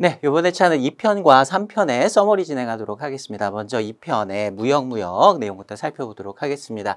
네, 이번에 차는 2편과 3편의 서머리 진행하도록 하겠습니다. 먼저 2편의 무역무역 내용부터 살펴보도록 하겠습니다.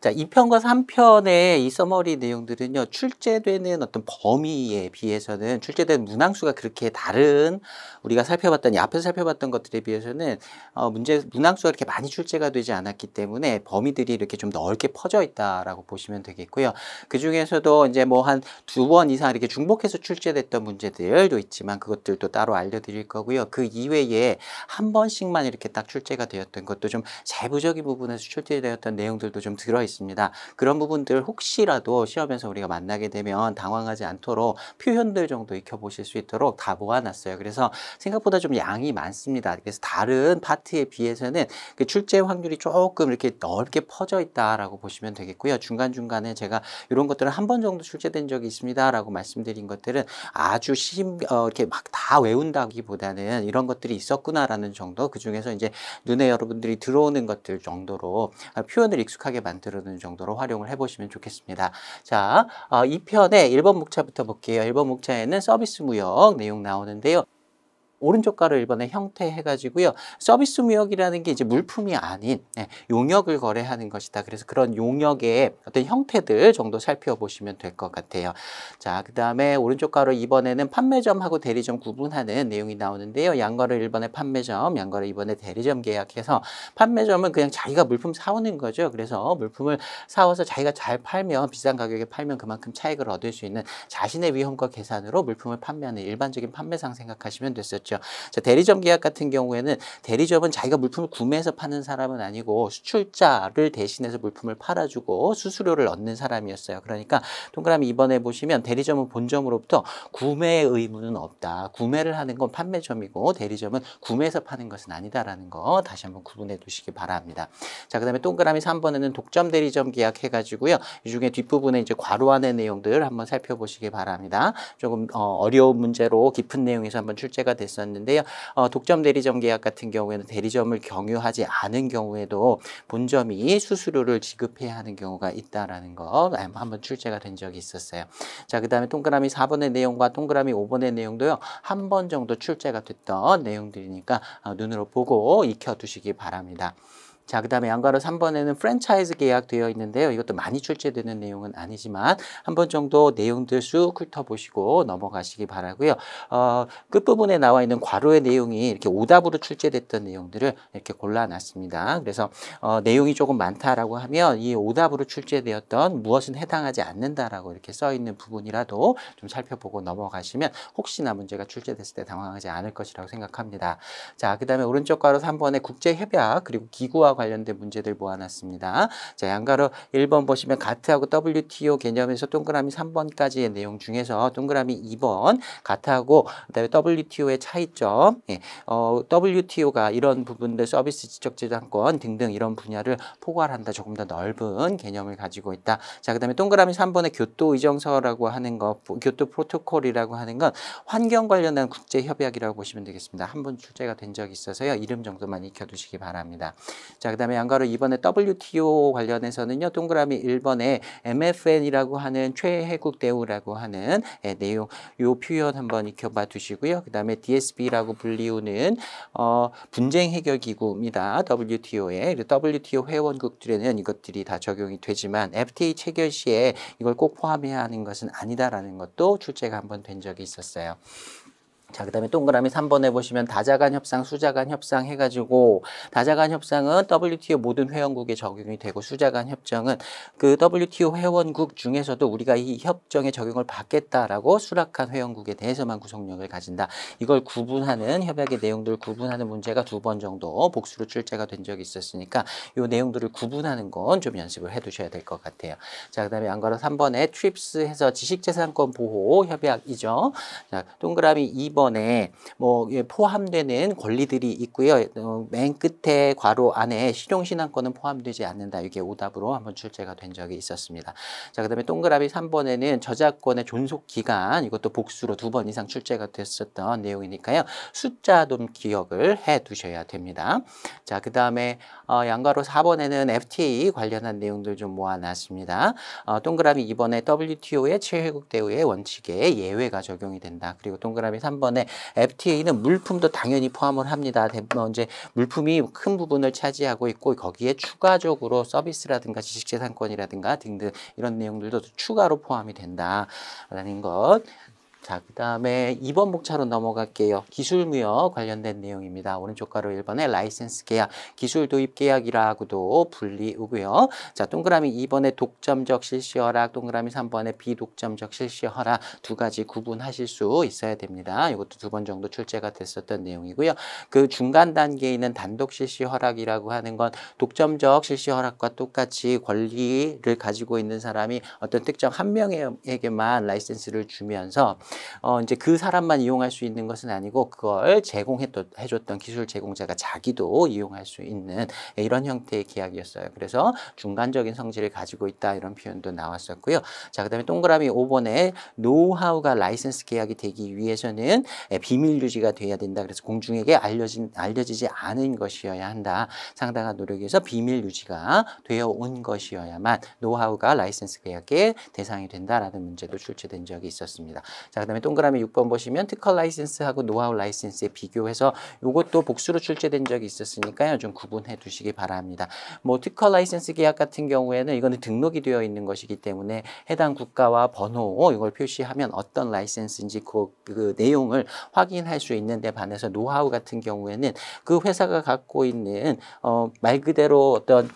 자, 2편과 3편의 이 서머리 내용들은요, 출제되는 어떤 범위에 비해서는 출제된 문항수가 그렇게 다른 우리가 살펴봤던, 앞에서 살펴봤던 것들에 비해서는 어, 문제, 문항수가 그렇게 많이 출제가 되지 않았기 때문에 범위들이 이렇게 좀 넓게 퍼져 있다라고 보시면 되겠고요. 그 중에서도 이제 뭐 한 두 번 이상 이렇게 중복해서 출제됐던 문제들도 있지만 그것들도 따로 알려드릴 거고요. 그 이외에 한 번씩만 이렇게 딱 출제가 되었던 것도 좀 세부적인 부분에서 출제되었던 내용들도 좀 들어 있습니다. 그런 부분들 혹시라도 시험에서 우리가 만나게 되면 당황하지 않도록 표현들 정도 익혀보실 수 있도록 다 모아놨어요. 그래서 생각보다 좀 양이 많습니다. 그래서 다른 파트에 비해서는 그 출제 확률이 조금 이렇게 넓게 퍼져 있다라고 보시면 되겠고요. 중간중간에 제가 이런 것들은 한 번 정도 출제된 적이 있습니다라고 말씀드린 것들은 아주 심, 어, 이렇게 막 다 외 운다기보다는 이런 것들이 있었구나라는 정도 그 중에서 이제 눈에 여러분들이 들어오는 것들 정도로 표현을 익숙하게 만들어놓는 정도로 활용을 해보시면 좋겠습니다. 자, 어, 2편의 1번 목차부터 볼게요. 1번 목차에는 서비스 무역 내용 나오는데요. 오른쪽 가로 1번에 형태 해가지고요. 서비스 무역이라는 게 이제 물품이 아닌 네, 용역을 거래하는 것이다. 그래서 그런 용역의 어떤 형태들 정도 살펴보시면 될 것 같아요. 자, 그 다음에 오른쪽 가로 2번에는 판매점하고 대리점 구분하는 내용이 나오는데요. 양거를 1번에 판매점, 양거를 2번에 대리점 계약해서 판매점은 그냥 자기가 물품 사오는 거죠. 그래서 물품을 사와서 자기가 잘 팔면 비싼 가격에 팔면 그만큼 차익을 얻을 수 있는 자신의 위험과 계산으로 물품을 판매하는 일반적인 판매상 생각하시면 됐었죠. 있죠. 자, 대리점 계약 같은 경우에는 대리점은 자기가 물품을 구매해서 파는 사람은 아니고 수출자를 대신해서 물품을 팔아주고 수수료를 얻는 사람이었어요. 그러니까 동그라미 2번에 보시면 대리점은 본점으로부터 구매 의무는 없다. 구매를 하는 건 판매점이고 대리점은 구매해서 파는 것은 아니다라는 거 다시 한번 구분해 두시기 바랍니다. 자, 그 다음에 동그라미 3번에는 독점 대리점 계약 해가지고요. 이 중에 뒷부분에 이제 괄호 안의 내용들 한번 살펴보시기 바랍니다. 조금 어, 려운 문제로 깊은 내용에서 한번 출제가 됐습니다. 있었는데요. 어, 독점 대리점 계약 같은 경우에는 대리점을 경유하지 않은 경우에도 본점이 수수료를 지급해야 하는 경우가 있다라는 거 한번 출제가 된 적이 있었어요. 자, 그 다음에 동그라미 4번의 내용과 동그라미 5번의 내용도요. 한 번 정도 출제가 됐던 내용들이니까 어, 눈으로 보고 익혀두시기 바랍니다. 자, 그 다음에 양가로 3번에는 프랜차이즈 계약되어 있는데요. 이것도 많이 출제되는 내용은 아니지만 한 번 정도 내용들 쑥 훑어보시고 넘어가시기 바라고요. 어, 끝부분에 나와 있는 괄호의 내용이 이렇게 오답으로 출제됐던 내용들을 이렇게 골라놨습니다. 그래서 어, 내용이 조금 많다라고 하면 이 오답으로 출제되었던 무엇은 해당하지 않는다라고 이렇게 써 있는 부분이라도 좀 살펴보고 넘어가시면 혹시나 문제가 출제됐을 때 당황하지 않을 것이라고 생각합니다. 자, 그 다음에 오른쪽 괄호 3번에 국제협약 그리고 기구와 관련된 문제들 모아놨습니다. 자, 양가로 1번 보시면 가트하고 WTO 개념에서 동그라미 3번까지의 내용 중에서 동그라미 2번 가트하고 그다음에 WTO의 차이점, 예, 어, WTO가 이런 부분들 서비스 지적 재산권 등등 이런 분야를 포괄한다. 조금 더 넓은 개념을 가지고 있다. 자, 그다음에 동그라미 3번의 교토 의정서라고 하는 거, 교토 프로토콜이라고 하는 건 환경 관련한 국제 협약이라고 보시면 되겠습니다. 한 번 출제가 된 적이 있어서요. 이름 정도만 익혀두시기 바랍니다. 자, 그 다음에 양가로 2번에 WTO 관련해서는요. 동그라미 1번에 MFN이라고 하는 최혜국 대우라고 하는 예, 내용 요 표현 한번 익혀봐 두시고요. 그 다음에 DSB라고 불리우는 어, 분쟁 해결 기구입니다. WTO에 WTO 회원국들에는 이것들이 다 적용이 되지만 FTA 체결 시에 이걸 꼭 포함해야 하는 것은 아니다라는 것도 출제가 한번 된 적이 있었어요. 자, 그 다음에 동그라미 3번에 보시면 다자간 협상, 수자간 협상 해가지고 다자간 협상은 WTO 모든 회원국에 적용이 되고 수자간 협정은 그 WTO 회원국 중에서도 우리가 이 협정에 적용을 받겠다라고 수락한 회원국에 대해서만 구속력을 가진다. 이걸 구분하는 협약의 내용들을 구분하는 문제가 두 번 정도 복수로 출제가 된 적이 있었으니까 이 내용들을 구분하는 건 좀 연습을 해 두셔야 될 것 같아요. 자, 그 다음에 안가로 3번에 트립스 해서 지식재산권 보호 협약이죠. 자, 동그라미 2번 2번에 뭐 포함되는 권리들이 있고요. 어, 맨 끝에 괄호 안에 실용신앙권은 포함되지 않는다. 이게 오답으로 한번 출제가 된 적이 있었습니다. 자, 그 다음에 동그라미 3번에는 저작권의 존속기간 이것도 복수로 두 번 이상 출제가 됐었던 내용이니까요. 숫자 좀 기억을 해 두셔야 됩니다. 자, 그 다음에 어, 양가로 4번에는 FTA 관련한 내용들 좀 모아놨습니다. 어, 동그라미 2번에 WTO의 최회국 대우의 원칙에 예외가 적용이 된다. 그리고 동그라미 3번 3번에 FTA는 물품도 당연히 포함을 합니다. 뭐 이제 물품이 큰 부분을 차지하고 있고 거기에 추가적으로 서비스라든가 지식재산권이라든가 등등 이런 내용들도 추가로 포함이 된다라는 것. 자, 그 다음에 2번 목차로 넘어갈게요. 기술무역 관련된 내용입니다. 오른쪽 가로 1번에 라이센스 계약, 기술 도입 계약이라고도 불리우고요. 자, 동그라미 2번에 독점적 실시 허락, 동그라미 3번에 비독점적 실시 허락 두 가지 구분하실 수 있어야 됩니다. 이것도 두 번 정도 출제가 됐었던 내용이고요. 그 중간 단계에 있는 단독 실시 허락이라고 하는 건 독점적 실시 허락과 똑같이 권리를 가지고 있는 사람이 어떤 특정 한 명에게만 라이센스를 주면서 어, 이제 그 사람만 이용할 수 있는 것은 아니고 그걸 제공해줬던 기술 제공자가 자기도 이용할 수 있는 이런 형태의 계약이었어요. 그래서 중간적인 성질을 가지고 있다 이런 표현도 나왔었고요. 자, 그 다음에 동그라미 5번에 노하우가 라이센스 계약이 되기 위해서는 비밀 유지가 돼야 된다. 그래서 공중에게 알려진 알려지지 않은 것이어야 한다. 상당한 노력에서 비밀 유지가 되어 온 것이어야만 노하우가 라이센스 계약의 대상이 된다라는 문제도 출제된 적이 있었습니다. 자, 자, 그다음에 동그라미 6번 보시면 특허 라이센스하고 노하우 라이센스에 비교해서 이것도 복수로 출제된 적이 있었으니까요. 좀 구분해 두시기 바랍니다. 뭐 특허 라이센스 계약 같은 경우에는 이거는 등록이 되어 있는 것이기 때문에 해당 국가와 번호 이걸 표시하면 어떤 라이센스인지 그, 그 내용을 확인할 수 있는데 반해서 노하우 같은 경우에는 그 회사가 갖고 있는 어, 말 그대로 어떤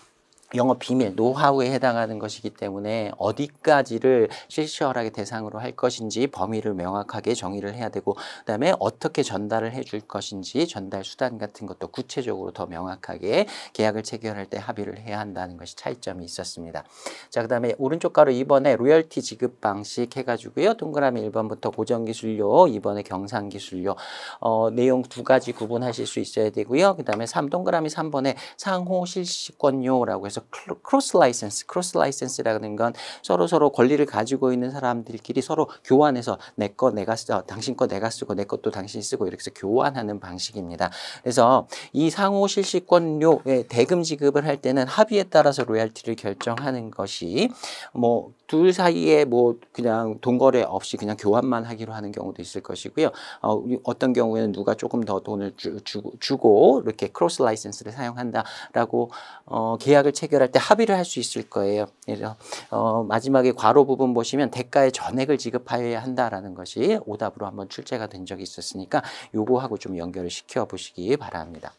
영업 비밀, 노하우에 해당하는 것이기 때문에 어디까지를 실시허락의 대상으로 할 것인지 범위를 명확하게 정의를 해야 되고 그다음에 어떻게 전달을 해줄 것인지 전달 수단 같은 것도 구체적으로 더 명확하게 계약을 체결할 때 합의를 해야 한다는 것이 차이점이 있었습니다. 자, 그다음에 오른쪽 가로 2번에 로열티 지급 방식 해가지고요. 동그라미 1번부터 고정기술료, 2번에 경상기술료 어, 내용 두 가지 구분하실 수 있어야 되고요. 그다음에 3 동그라미 3번에 상호 실시권료라고 해서 cross license, cross license라는 건 서로 서로 권리를 가지고 있는 사람들끼리 서로 교환해서 내 거 내가 쓰, 당신 거 내가 쓰고 내 것도 당신이 쓰고 이렇게 해서 교환하는 방식입니다. 그래서 이 상호 실시권료의 대금 지급을 할 때는 합의에 따라서 로얄티를 결정하는 것이 뭐둘 사이에 뭐 그냥 돈거래 없이 그냥 교환만 하기로 하는 경우도 있을 것이고요. 어, 어떤 경우에는 누가 조금 더 돈을 주, 주고, 주고 이렇게 cross license를 사용한다라고 어, 계약을 체결할 때 합의를 할 수 있을 거예요. 그래서 어, 마지막에 괄호 부분 보시면 대가의 전액을 지급하여야 한다라는 것이 오답으로 한번 출제가 된 적이 있었으니까 요거하고 좀 연결을 시켜 보시기 바랍니다.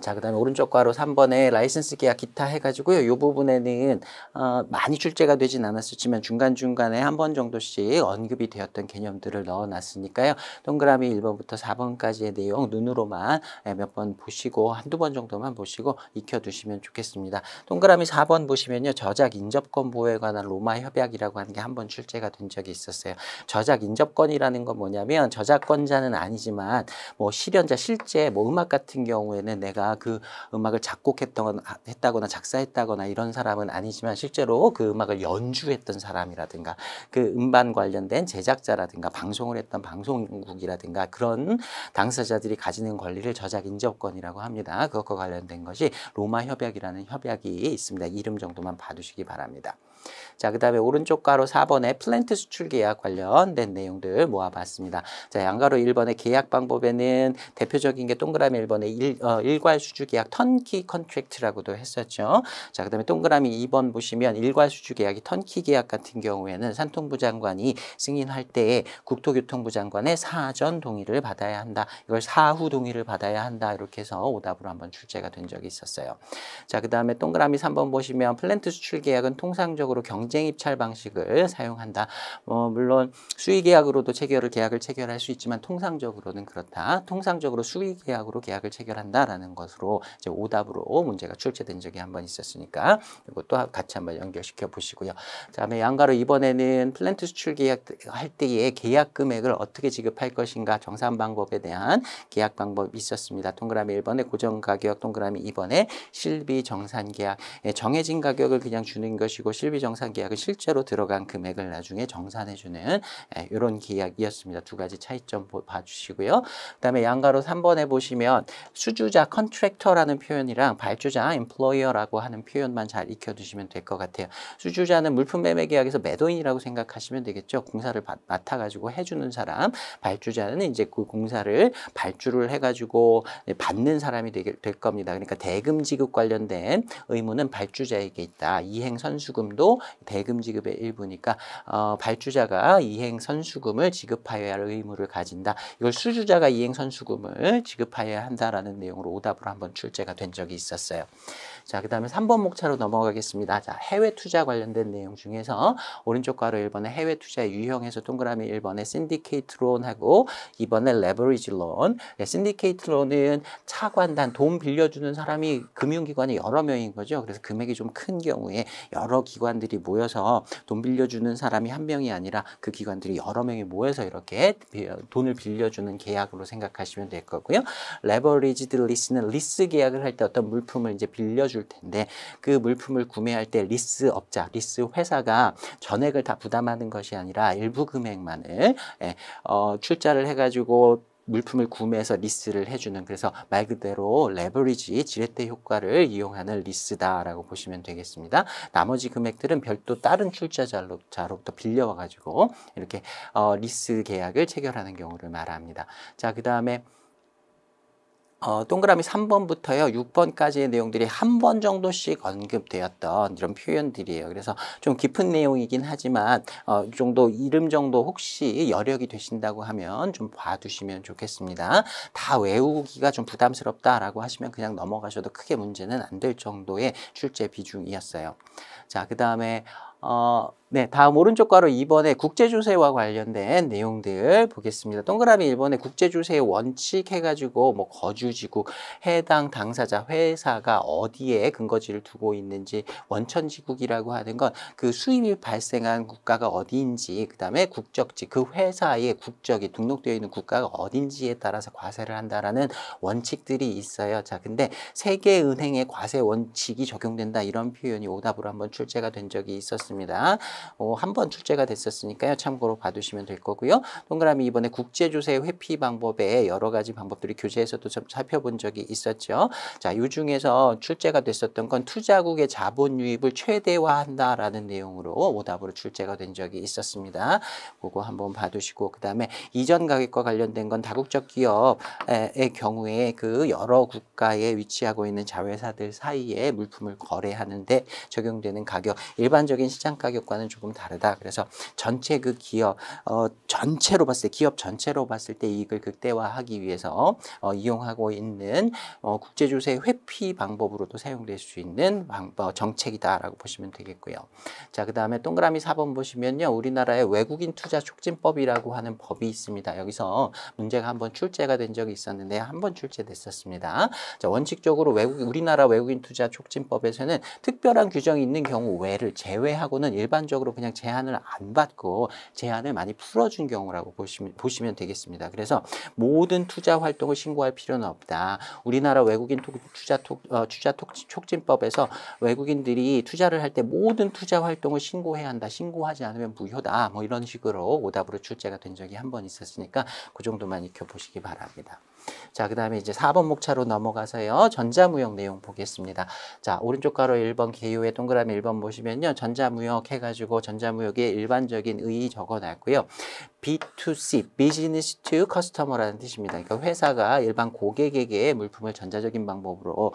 자, 그 다음에 오른쪽 괄호 3번에 라이센스 계약 기타 해가지고요. 이 부분에는 어, 많이 출제가 되진 않았었지만 중간중간에 한 번 정도씩 언급이 되었던 개념들을 넣어놨으니까요. 동그라미 1번부터 4번까지의 내용 눈으로만 예, 몇번 보시고 한두 번 정도만 보시고 익혀두시면 좋겠습니다. 동그라미 4번 보시면요. 저작 인접권 보호에 관한 로마 협약이라고 하는 게 한 번 출제가 된 적이 있었어요. 저작 인접권이라는 건 뭐냐면 저작권자는 아니지만 뭐 실현자 실제 뭐 음악 같은 경우에는 내가 내가 그 음악을 작곡했던 했다거나 작사했다거나 이런 사람은 아니지만 실제로 그 음악을 연주했던 사람이라든가 그 음반 관련된 제작자라든가 방송을 했던 방송국이라든가 그런 당사자들이 가지는 권리를 저작 인접권이라고 합니다. 그것과 관련된 것이 로마 협약이라는 협약이 있습니다. 이름 정도만 봐두시기 바랍니다. 자, 그 다음에 오른쪽 괄호 4번에 플랜트 수출 계약 관련된 내용들 모아봤습니다. 자, 양괄호 1번의 계약 방법에는 대표적인 게 동그라미 1번의 일, 어, 일괄 수주 계약 turnkey contract라고도 했었죠. 자, 그 다음에 동그라미 2번 보시면 일괄 수주 계약이 턴키 계약 같은 경우에는 산통부 장관이 승인할 때에 국토교통부 장관의 사전 동의를 받아야 한다. 이걸 사후 동의를 받아야 한다. 이렇게 해서 오답으로 한번 출제가 된 적이 있었어요. 자, 그 다음에 동그라미 3번 보시면 플랜트 수출 계약은 통상적으로 경 경쟁 입찰 방식을 사용한다. 어, 물론 수의 계약으로도 체결을 계약을 체결할 수 있지만 통상적으로는 그렇다. 통상적으로 수의 계약으로 계약을 체결한다라는 것으로 이제 오답으로 문제가 출제된 적이 한 번 있었으니까 이것도 같이 한번 연결시켜 보시고요. 다음에 양가로 이번에는 플랜트 수출 계약 할 때의 계약 금액을 어떻게 지급할 것인가 정산 방법에 대한 계약 방법이 있었습니다. 동그라미 1번에 고정 가격, 동그라미 2번에 실비 정산 계약. 예, 정해진 가격을 그냥 주는 것이고 실비 정산 계약은 실제로 들어간 금액을 나중에 정산해주는 이런 계약이었습니다. 두 가지 차이점 봐주시고요. 그 다음에 양가로 3번에 보시면 수주자 컨트랙터라는 표현이랑 발주자 employer라고 하는 표현만 잘 익혀두시면 될 것 같아요. 수주자는 물품 매매 계약에서 매도인이라고 생각하시면 되겠죠. 공사를 맡아가지고 해주는 사람, 발주자는 이제 그 공사를 발주를 해가지고 받는 사람이 될 겁니다. 그러니까 대금 지급 관련된 의무는 발주자에게 있다. 이행 선수금도 대금 지급의 일부니까 어, 발주자가 이행 선수금을 지급하여야 할 의무를 가진다. 이걸 수주자가 이행 선수금을 지급하여야 한다라는 내용으로 오답으로 한번 출제가 된 적이 있었어요. 자, 그 다음에 3번 목차로 넘어가겠습니다. 자, 해외 투자 관련된 내용 중에서 오른쪽 가로 1번에 해외 투자 유형에서 동그라미 1번에 신디케이트 론하고 2번에 레버리지 론. 네, 신디케이트 론은 차관단 돈 빌려주는 사람이 금융기관이 여러 명인 거죠. 그래서 금액이 좀 큰 경우에 여러 기관들이 모여서 돈 빌려주는 사람이 한 명이 아니라 그 기관들이 여러 명이 모여서 이렇게 돈을 빌려주는 계약으로 생각하시면 될 거고요. leveraged lease는 리스 계약을 할 때 어떤 물품을 이제 빌려주 줄 텐데 그 물품을 구매할 때 리스 업자, 리스 회사가 전액을 다 부담하는 것이 아니라 일부 금액만을 예, 어, 출자를 해가지고 물품을 구매해서 리스를 해주는 그래서 말 그대로 레버리지 지렛대 효과를 이용하는 리스다라고 보시면 되겠습니다. 나머지 금액들은 별도 다른 출자자로부터 빌려와 가지고 이렇게 어, 리스 계약을 체결하는 경우를 말합니다. 자, 그 다음에 어, 동그라미 3번부터요 6번까지의 내용들이 한 번 정도씩 언급되었던 이런 표현들이에요. 그래서 좀 깊은 내용이긴 하지만 어, 이 정도 이름 정도 혹시 여력이 되신다고 하면 좀 봐두시면 좋겠습니다. 다 외우기가 좀 부담스럽다라고 하시면 그냥 넘어가셔도 크게 문제는 안 될 정도의 출제 비중이었어요. 자, 그 다음에 어, 네, 다음 오른쪽 가로 2번에 국제주세와 관련된 내용들 보겠습니다. 동그라미 1번에 국제주세 원칙 해가지고 뭐 거주지국, 해당 당사자, 회사가 어디에 근거지를 두고 있는지 원천지국이라고 하는 건 그 수입이 발생한 국가가 어디인지 그 다음에 국적지, 그 회사의 국적이 등록되어 있는 국가가 어딘지에 따라서 과세를 한다라는 원칙들이 있어요. 자, 근데 세계은행의 과세 원칙이 적용된다 이런 표현이 오답으로 한번 출제가 된 적이 있었습니다. 어, 한 번 출제가 됐었으니까요. 참고로 봐두시면 될 거고요. 동그라미 이번에 국제조세 회피 방법에 여러 가지 방법들이 교재에서도 좀 살펴본 적이 있었죠. 자, 이 중에서 출제가 됐었던 건 투자국의 자본 유입을 최대화한다라는 내용으로 오답으로 출제가 된 적이 있었습니다. 그거 한번 봐두시고 그 다음에 이전 가격과 관련된 건 다국적 기업의 경우에 그 여러 국가에 위치하고 있는 자회사들 사이에 물품을 거래하는데 적용되는 가격 일반적인 시장 가격과는 조금 다르다. 그래서 전체 그 기업 어, 전체로 봤을 때 기업 전체로 봤을 때 이익을 극대화하기 위해서 어, 이용하고 있는 어, 국제주세 회피 방법으로도 사용될 수 있는 방법, 어, 정책이다라고 보시면 되겠고요. 자, 그 다음에 동그라미 4번 보시면요. 우리나라의 외국인 투자 촉진법이라고 하는 법이 있습니다. 여기서 문제가 한번 출제가 된 적이 있었는데 한번 출제됐었습니다. 자, 원칙적으로 외국 우리나라 외국인 투자 촉진법에서는 특별한 규정이 있는 경우 외를 제외하고는 일반적으로 그냥 제한을 안 받고 제한을 많이 풀어준 경우라고 보시면, 보시면 되겠습니다. 그래서 모든 투자 활동을 신고할 필요는 없다. 우리나라 외국인 투자, 어, 투자 촉진법에서 외국인들이 투자를 할 때 모든 투자 활동을 신고해야 한다. 신고하지 않으면 무효다. 뭐 이런 식으로 오답으로 출제가 된 적이 한 번 있었으니까 그 정도만 익혀보시기 바랍니다. 자, 그 다음에 이제 4번 목차로 넘어가서요. 전자무역 내용 보겠습니다. 자, 오른쪽 가로 1번 개요의 동그라미 1번 보시면요. 전자무역 해가지고 전자무역의 일반적인 의의 적어놨고요. B2C, Business to Customer라는 뜻입니다. 그러니까 회사가 일반 고객에게 물품을 전자적인 방법으로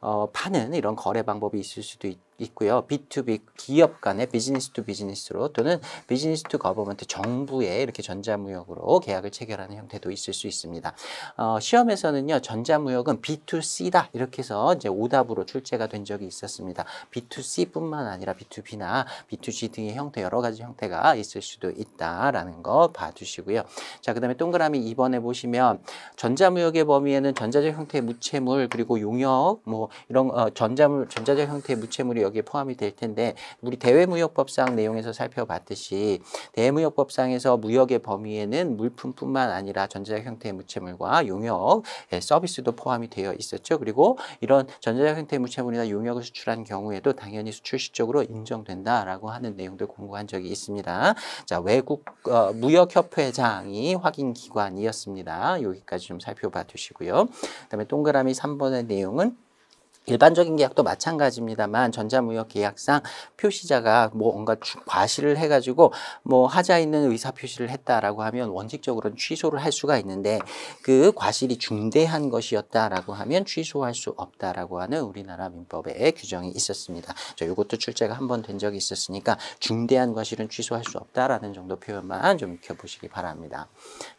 어, 파는 이런 거래 방법이 있을 수도 있 있고요. B2B 기업 간의 business to business로 또는 business to government 정부에 이렇게 전자무역으로 계약을 체결하는 형태도 있을 수 있습니다. 어, 시험에서는요. 전자무역은 B2C다 이렇게 해서 이제 오답으로 출제가 된 적이 있었습니다. B2C뿐만 아니라 B2B나 B2G 등의 형태 여러 가지 형태가 있을 수도 있다라는 거 봐주시고요. 자, 그 다음에 동그라미 2번에 보시면 전자무역의 범위에는 전자적 형태의 무채물 그리고 용역 뭐 이런 어, 전자물 전자적 형태의 무채물이 여기에 포함이 될 텐데 우리 대외무역법상 내용에서 살펴봤듯이 대외무역법상에서 무역의 범위에는 물품뿐만 아니라 전자적 형태의 무채물과 용역 예, 서비스도 포함이 되어 있었죠. 그리고 이런 전자적 형태의 무채물이나 용역을 수출한 경우에도 당연히 수출 시적으로 인정된다라고 하는 내용들 공부한 적이 있습니다. 자 외국 어, 무역협회장이 확인 기관이었습니다. 여기까지 좀 살펴봐 두시고요. 그다음에 동그라미 3번의 내용은 일반적인 계약도 마찬가지입니다만 전자무역 계약상 표시자가 뭔가 과실을 해가지고 뭐 하자 있는 의사 표시를 했다라고 하면 원칙적으로는 취소를 할 수가 있는데 그 과실이 중대한 것이었다라고 하면 취소할 수 없다라고 하는 우리나라 민법에 규정이 있었습니다. 자, 이것도 출제가 한 번 된 적이 있었으니까 중대한 과실은 취소할 수 없다라는 정도 표현만 좀 익혀보시기 바랍니다.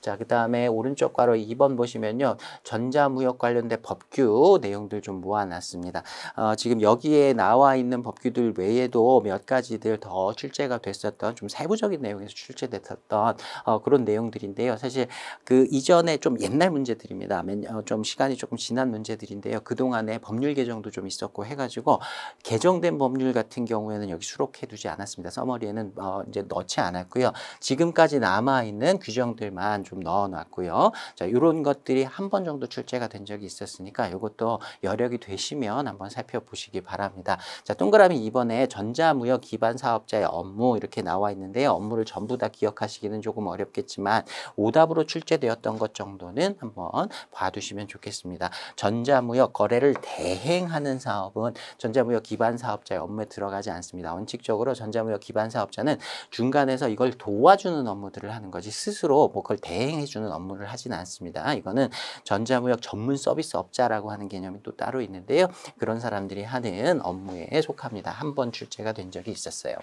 자, 그 다음에 오른쪽 괄호 2번 보시면요. 전자무역 관련된 법규 내용들 좀 모아놨습니다. 있습니다. 어, 지금 여기에 나와 있는 법규들 외에도 몇 가지들 더 출제가 됐었던 좀 세부적인 내용에서 출제됐었던 어, 그런 내용들인데요. 사실 그 이전에 좀 옛날 문제들입니다. 어, 좀 시간이 조금 지난 문제들인데요. 그동안에 법률 개정도 좀 있었고 해가지고 개정된 법률 같은 경우에는 여기 수록해두지 않았습니다. 서머리에는 어, 이제 넣지 않았고요. 지금까지 남아있는 규정들만 좀 넣어놨고요. 자, 이런 것들이 한 번 정도 출제가 된 적이 있었으니까 이것도 여력이 되시면 있으면 한번 살펴보시기 바랍니다. 자, 동그라미 이번에 전자무역 기반 사업자의 업무 이렇게 나와 있는데요. 업무를 전부 다 기억하시기는 조금 어렵겠지만 오답으로 출제되었던 것 정도는 한번 봐두시면 좋겠습니다. 전자무역 거래를 대행하는 사업은 전자무역 기반 사업자의 업무에 들어가지 않습니다. 원칙적으로 전자무역 기반 사업자는 중간에서 이걸 도와주는 업무들을 하는 거지 스스로 뭐 그걸 대행해주는 업무를 하지는 않습니다. 이거는 전자무역 전문 서비스 업자라고 하는 개념이 또 따로 있는데요. 그런 사람들이 하는 업무에 속합니다. 한 번 출제가 된 적이 있었어요.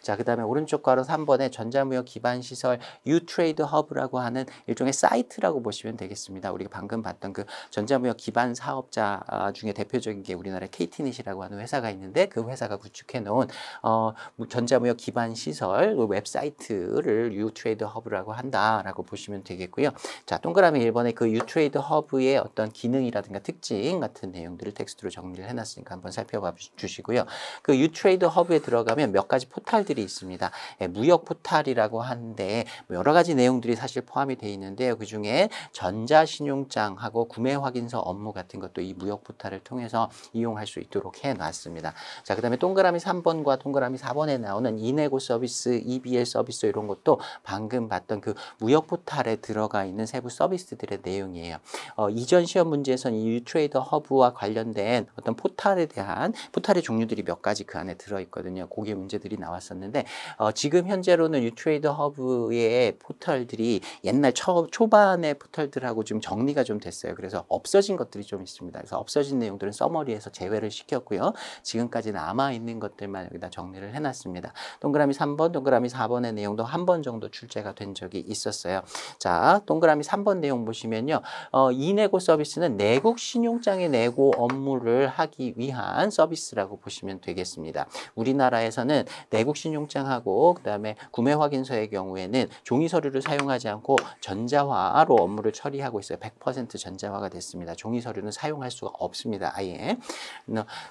자, 그 다음에 오른쪽 괄호 3번에 전자무역 기반 시설 uTrade Hub라고 하는 일종의 사이트라고 보시면 되겠습니다. 우리가 방금 봤던 그 전자무역 기반 사업자 중에 대표적인 게 우리나라 KTNET이라고 하는 회사가 있는데 그 회사가 구축해 놓은 어, 전자무역 기반 시설 그 웹사이트를 uTrade Hub라고 한다라고 보시면 되겠고요. 자, 동그라미 1번에 그 uTrade Hub의 어떤 기능이라든가 특징 같은 내용들을 텍스트로 정리를 해놨으니까 한번 살펴봐 주시고요. 그 uTrade Hub에 들어가면 몇 가지 포탈들이 있습니다. 예, 무역 포탈이라고 하는데 뭐 여러 가지 내용들이 사실 포함이 되어 있는데요. 그 중에 전자신용장하고 구매 확인서 업무 같은 것도 이 무역 포탈을 통해서 이용할 수 있도록 해놨습니다. 자, 그 다음에 동그라미 3번과 동그라미 4번에 나오는 e-Nego 서비스, EBL 서비스 이런 것도 방금 봤던 그 무역 포탈에 들어가 있는 세부 서비스들의 내용이에요. 어, 이전 시험 문제에서는 이 uTrade Hub와 관련된 보면 어떤 포탈에 대한 포탈의 종류들이 몇 가지 그 안에 들어있거든요. 고게 문제들이 나왔었는데 어, 지금 현재로는 uTrade Hub의 포털들이 옛날 초, 초반의 포털들하고 좀 정리가 좀 됐어요. 그래서 없어진 것들이 좀 있습니다. 그래서 없어진 내용들은 summary에서 제외를 시켰고요. 지금까지 남아있는 것들만 여기다 정리를 해놨습니다. 동그라미 3번, 동그라미 4번의 내용도 한 번 정도 출제가 된 적이 있었어요. 자, 동그라미 3번 내용 보시면요. 어, 이내고 서비스는 내국 신용장의 내고 업무 를 공부를 하기 위한 서비스라고 보시면 되겠습니다. 우리나라에서는 내국 신용장하고 그다음에 구매 확인서의 경우에는 종이 서류를 사용하지 않고 전자화로 업무를 처리하고 있어요. 100% 전자화가 됐습니다. 종이 서류는 사용할 수가 없습니다. 아예.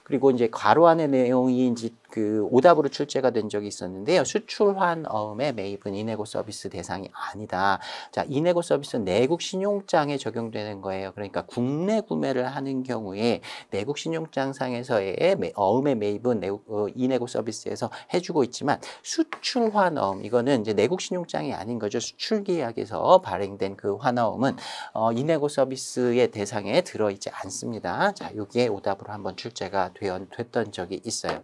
그리고 이제 괄호 안의 내용이 이제 그 오답으로 출제가 된 적이 있었는데요. 수출환 어음의 매입은 이내고 서비스 대상이 아니다. 자, 이내고 서비스는 내국 신용장에 적용되는 거예요. 그러니까 국내 구매를 하는 경우에 내국 신용장상에서의 어음의 매입은 내국, 어, 이내고 서비스에서 해주고 있지만 수출환 어음 이거는 이제 내국 신용장이 아닌 거죠. 수출 계약에서 발행된 그 환어음은 어, 이내고 서비스의 대상에 들어있지 않습니다. 자, 여기에 오답으로 한번 출제가 되었, 됐던 적이 있어요.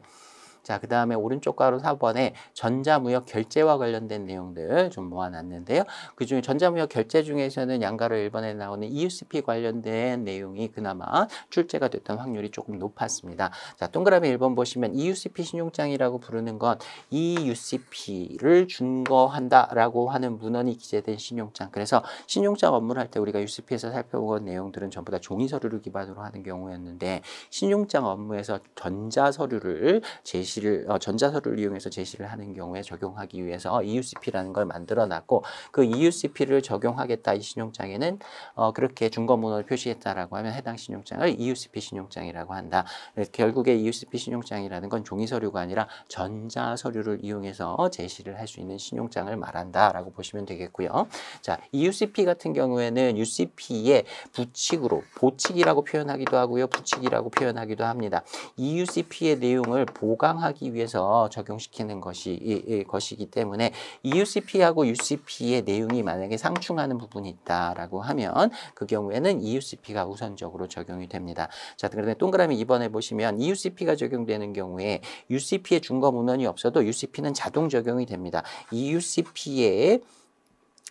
자, 그 다음에 오른쪽 가로 4번에 전자무역 결제와 관련된 내용들 좀 모아놨는데요. 그 중에 전자무역 결제 중에서는 양가로 1번에 나오는 EUCP 관련된 내용이 그나마 출제가 됐던 확률이 조금 높았습니다. 자, 동그라미 1번 보시면 EUCP 신용장이라고 부르는 건 EUCP를 준거한다라고 하는 문헌이 기재된 신용장. 그래서 신용장 업무를 할 때 우리가 UCP에서 살펴본 내용들은 전부 다 종이 서류를 기반으로 하는 경우였는데 신용장 업무에서 전자 서류를 제시 제시를 어, 전자서류를 이용해서 제시를 하는 경우에 적용하기 위해서 EUCP라는 걸 만들어놨고 그 EUCP를 적용하겠다 이 신용장에는 어, 그렇게 중거문호를 표시했다라고 하면 해당 신용장을 EUCP 신용장이라고 한다. 결국에 EUCP 신용장이라는 건 종이 서류가 아니라 전자 서류를 이용해서 제시를 할 수 있는 신용장을 말한다라고 보시면 되겠고요. 자, EUCP 같은 경우에는 UCP의 부칙으로 보칙이라고 표현하기도 하고요. 부칙이라고 표현하기도 합니다. EUCP의 내용을 보강 하기 위해서 적용시키는 것이 이, 이, 것이기 때문에 EUCP하고 UCP의 내용이 만약에 상충하는 부분이 있다라고 하면 그 경우에는 EUCP가 우선적으로 적용이 됩니다. 자, 그런데 동그라미 2번에 보시면 EUCP가 적용되는 경우에 UCP의 중거 문헌이 없어도 UCP는 자동 적용이 됩니다. EUCP의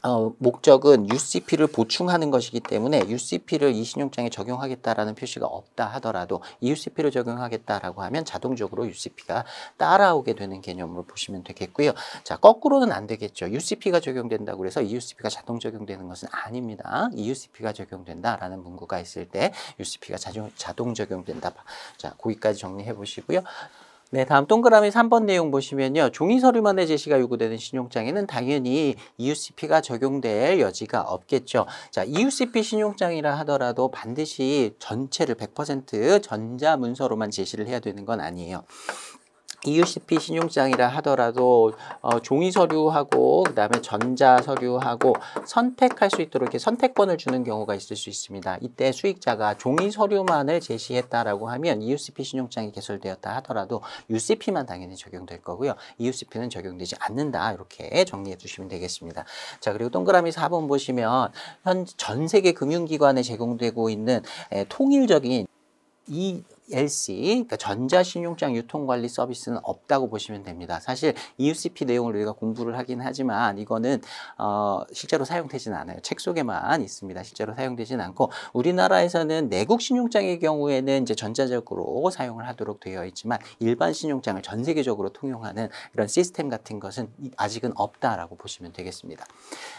어, 목적은 UCP를 보충하는 것이기 때문에 UCP를 이 신용장에 적용하겠다라는 표시가 없다 하더라도 UCP를 적용하겠다라고 하면 자동적으로 UCP가 따라오게 되는 개념으로 보시면 되겠고요. 자, 거꾸로는 안 되겠죠. UCP가 적용된다고 해서 UCP가 자동 적용되는 것은 아닙니다. UCP가 적용된다라는 문구가 있을 때 UCP가 자동, 자동 적용된다. 자, 거기까지 정리해 보시고요. 네, 다음 동그라미 3번 내용 보시면요. 종이 서류만의 제시가 요구되는 신용장에는 당연히 EUCP가 적용될 여지가 없겠죠. 자, EUCP 신용장이라 하더라도 반드시 전체를 100% 전자문서로만 제시를 해야 되는 건 아니에요. EUCP 신용장이라 하더라도 어, 종이 서류하고 그다음에 전자 서류하고 선택할 수 있도록 이렇게 선택권을 주는 경우가 있을 수 있습니다. 이때 수익자가 종이 서류만을 제시했다라고 하면 EUCP 신용장이 개설되었다 하더라도 UCP만 당연히 적용될 거고요. EUCP는 적용되지 않는다 이렇게 정리해 주시면 되겠습니다. 자 그리고 동그라미 4번 보시면 현 전 세계 금융기관에 제공되고 있는 에, 통일적인 이 LC, 그러니까 전자신용장 유통관리 서비스는 없다고 보시면 됩니다. 사실 EUCP 내용을 우리가 공부를 하긴 하지만 이거는 어, 실제로 사용되지는 않아요. 책 속에만 있습니다. 실제로 사용되지는 않고 우리나라에서는 내국 신용장의 경우에는 이제 전자적으로 사용을 하도록 되어 있지만 일반 신용장을 전 세계적으로 통용하는 이런 시스템 같은 것은 아직은 없다라고 보시면 되겠습니다.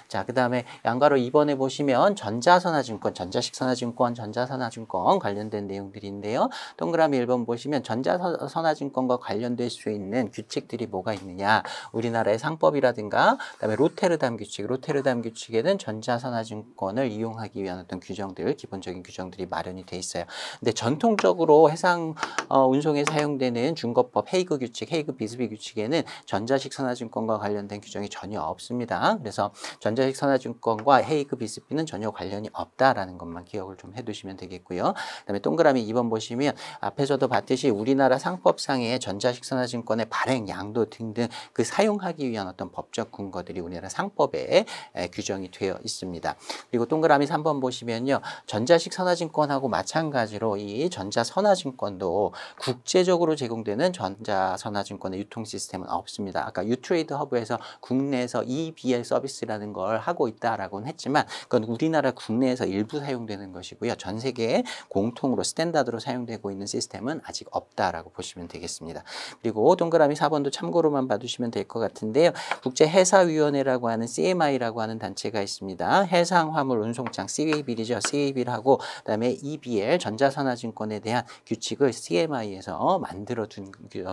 자, 그 다음에 양가로 2번에 보시면 전자선화증권, 전자식선화증권, 전자선화증권 관련된 내용들인데요. 동그라미 1번 보시면 전자선화증권과 관련될 수 있는 규칙들이 뭐가 있느냐. 우리나라의 상법이라든가 그다음에 로테르담 규칙, 로테르담 규칙에는 전자선화증권을 이용하기 위한 어떤 규정들, 기본적인 규정들이 마련이 돼 있어요. 근데 전통적으로 해상 어, 운송에 사용되는 중거법 헤이그 규칙, 헤이그 비스비 규칙에는 전자식 선화증권과 관련된 규정이 전혀 없습니다. 그래서 전자식 선화증권과 헤이그 비스비는 전혀 관련이 없다라는 것만 기억을 좀 해두시면 되겠고요. 그 다음에 동그라미 2번 보시면 앞에서도 봤듯이 우리나라 상법상의 전자식선화증권의 발행 양도 등등 그 사용하기 위한 어떤 법적 근거들이 우리나라 상법에 규정이 되어 있습니다. 그리고 동그라미 3번 보시면요. 전자식 선화증권하고 마찬가지로 이 전자선화증권도 국제적으로 제공되는 전자선화증권의 유통 시스템은 없습니다. 아까 유트레이드 허브에서 국내에서 EBL 서비스라는 걸 하고 있다라고는 했지만 그건 우리나라 국내에서 일부 사용되는 것이고요. 전 세계에 공통으로 스탠다드로 사용되고 있는 시스템은 아직 없다라고 보시면 되겠습니다. 그리고 동그라미 4번도 참고로만 봐두시면 될 것 같은데요. 국제해사위원회라고 하는 CMI라고 하는 단체가 있습니다. 해상화물 운송장 CAB이죠. CAB를 하고 그다음에 EBL 전자산화증권에 대한 규칙을 CMI에서 만들어 둔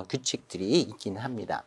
규칙들이 있긴 합니다.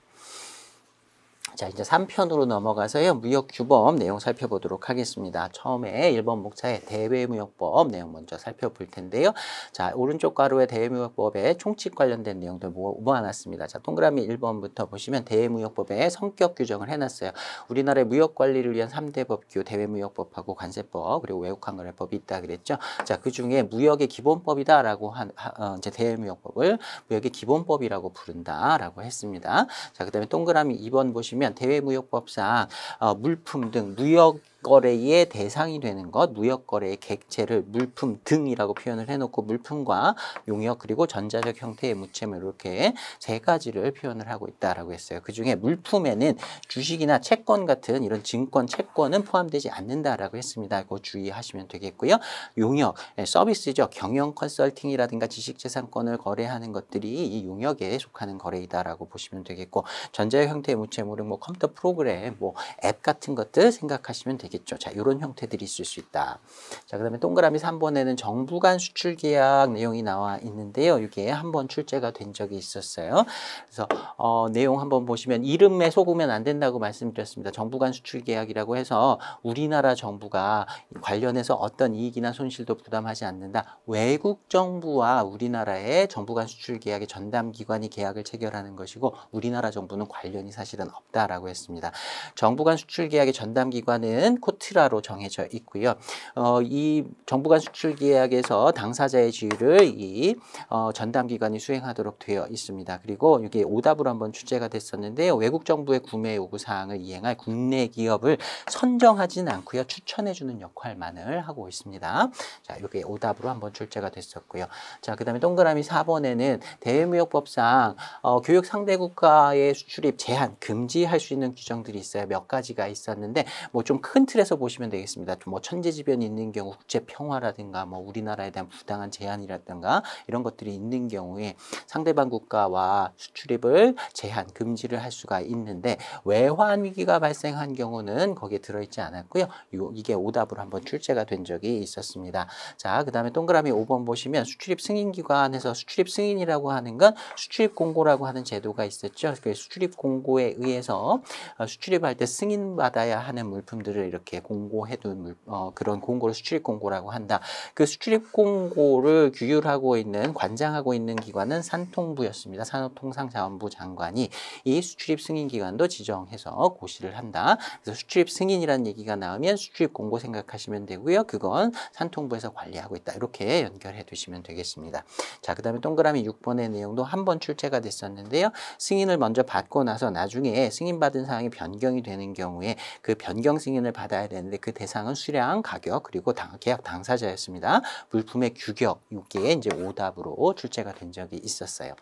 자, 이제 3편으로 넘어가서요. 무역규범 내용 살펴보도록 하겠습니다. 처음에 1번 목차의 대외무역법 내용 먼저 살펴볼 텐데요. 자, 오른쪽 가로의 대외무역법에 총칙 관련된 내용들 모아놨습니다. 자, 동그라미 1번부터 보시면 대외무역법에 성격 규정을 해놨어요. 우리나라의 무역관리를 위한 3대 법규, 대외무역법하고 관세법, 그리고 외국항거래법이 있다 그랬죠. 자, 그 중에 무역의 기본법이다라고 한, 어, 이제 대외무역법을 무역의 기본법이라고 부른다라고 했습니다. 자, 그 다음에 동그라미 2번 보시면 보면 대외무역법상 어, 물품 등 무역 거래의 대상이 되는 것, 무역 거래의 객체를 물품 등이라고 표현을 해놓고 물품과 용역 그리고 전자적 형태의 무채물 이렇게 세 가지를 표현을 하고 있다라고 했어요. 그 중에 물품에는 주식이나 채권 같은 이런 증권, 채권은 포함되지 않는다라고 했습니다. 그거 주의하시면 되겠고요. 용역, 예, 서비스죠. 경영 컨설팅이라든가 지식재산권을 거래하는 것들이 이 용역에 속하는 거래이다라고 보시면 되겠고 전자적 형태의 무채물은 뭐 컴퓨터 프로그램, 뭐 앱 같은 것들 생각하시면 되겠습니다. 있겠죠. 자, 이런 형태들이 있을 수 있다. 자, 그 다음에 동그라미 3번에는 정부 간 수출 계약 내용이 나와 있는데요. 이게 한 번 출제가 된 적이 있었어요. 그래서 어, 내용 한번 보시면 이름에 속으면 안 된다고 말씀드렸습니다. 정부 간 수출 계약이라고 해서 우리나라 정부가 관련해서 어떤 이익이나 손실도 부담하지 않는다. 외국 정부와 우리나라의 정부 간 수출 계약의 전담 기관이 계약을 체결하는 것이고 우리나라 정부는 관련이 사실은 없다라고 했습니다. 정부 간 수출 계약의 전담 기관은 코트라로 정해져 있고요. 어, 이 정부 간 수출 계약에서 당사자의 지위를 이 어, 전담 기관이 수행하도록 되어 있습니다. 그리고 이게 오답으로 한번 출제가 됐었는데요. 외국 정부의 구매 요구 사항을 이행할 국내 기업을 선정하지는 않고요. 추천해 주는 역할만을 하고 있습니다. 자, 이게 오답으로 한번 출제가 됐었고요. 자, 그다음에 동그라미 4번에는 대외무역법상 어, 교육 상대 국가의 수출입 제한, 금지할 수 있는 규정들이 있어요. 몇 가지가 있었는데 뭐 좀 큰 틀에서 보시면 되겠습니다. 뭐 천재지변이 있는 경우 국제 평화라든가 뭐 우리나라에 대한 부당한 제한이라든가 이런 것들이 있는 경우에 상대방 국가와 수출입을 제한, 금지를 할 수가 있는데 외환 위기가 발생한 경우는 거기에 들어있지 않았고요. 요, 이게 오답으로 한번 출제가 된 적이 있었습니다. 자, 그 다음에 동그라미 5번 보시면 수출입 승인 기관에서 수출입 승인이라고 하는 건 수출입 공고라고 하는 제도가 있었죠. 그 수출입 공고에 의해서 어, 수출입할 때 승인 받아야 하는 물품들을 이렇게 공고해둔 물, 어, 그런 공고를 수출입 공고라고 한다. 그 수출입 공고를 규율하고 있는 관장하고 있는 기관은 산통부였습니다. 산업통상자원부 장관이 이 수출입 승인 기관도 지정해서 고시를 한다. 그래서 수출입 승인이라는 얘기가 나오면 수출입 공고 생각하시면 되고요. 그건 산통부에서 관리하고 있다. 이렇게 연결해 두시면 되겠습니다. 자, 그 다음에 동그라미 6번의 내용도 한 번 출제가 됐었는데요. 승인을 먼저 받고 나서 나중에 승인받은 사항이 변경이 되는 경우에 그 변경 승인을 받 아야 되는데 그 대상은 수량, 가격 그리고 당, 계약 당사자였습니다. 물품의 규격 이게 이제 오답으로 출제가 된 적이 있었어요.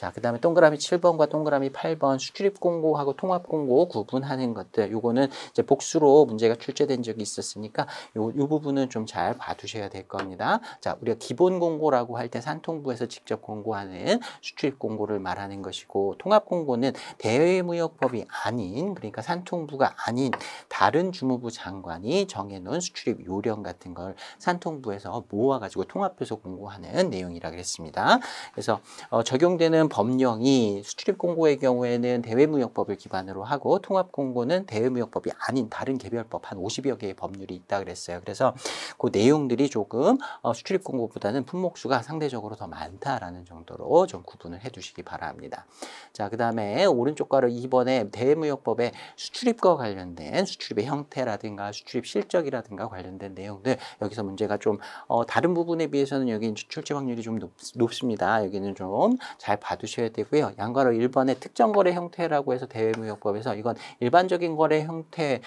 자, 그 다음에 동그라미 7번과 동그라미 8번 수출입 공고하고 통합 공고 구분하는 것들. 요거는 이제 복수로 문제가 출제된 적이 있었으니까 요, 요 부분은 좀 잘 봐두셔야 될 겁니다. 자, 우리가 기본 공고라고 할 때 산통부에서 직접 공고하는 수출입 공고를 말하는 것이고 통합 공고는 대외무역법이 아닌 그러니까 산통부가 아닌 다른 주무부 장관이 정해놓은 수출입 요령 같은 걸 산통부에서 모아가지고 통합해서 공고하는 내용이라 그랬습니다. 그래서 어, 적용되는 법령이 수출입 공고의 경우에는 대외무역법을 기반으로 하고 통합 공고는 대외무역법이 아닌 다른 개별법 한 50여 개의 법률이 있다 그랬어요. 그래서 그 내용들이 조금 어, 수출입 공고보다는 품목수가 상대적으로 더 많다라는 정도로 좀 구분을 해 두시기 바랍니다. 자, 그 다음에 오른쪽 가로 2번에 대외무역법의 수출입과 관련된 수출입의 형태라든가 수출입 실적이라든가 관련된 내용들 여기서 문제가 좀 어, 다른 부분에 비해서는 여기 출제 확률이 좀 높, 높습니다. 여기는 좀 잘 봐 두셔야 되고요. 양가로 1번의 특정 거래 형태라고 해서 대외무역법에서 이건 일반적인 거래 형태로는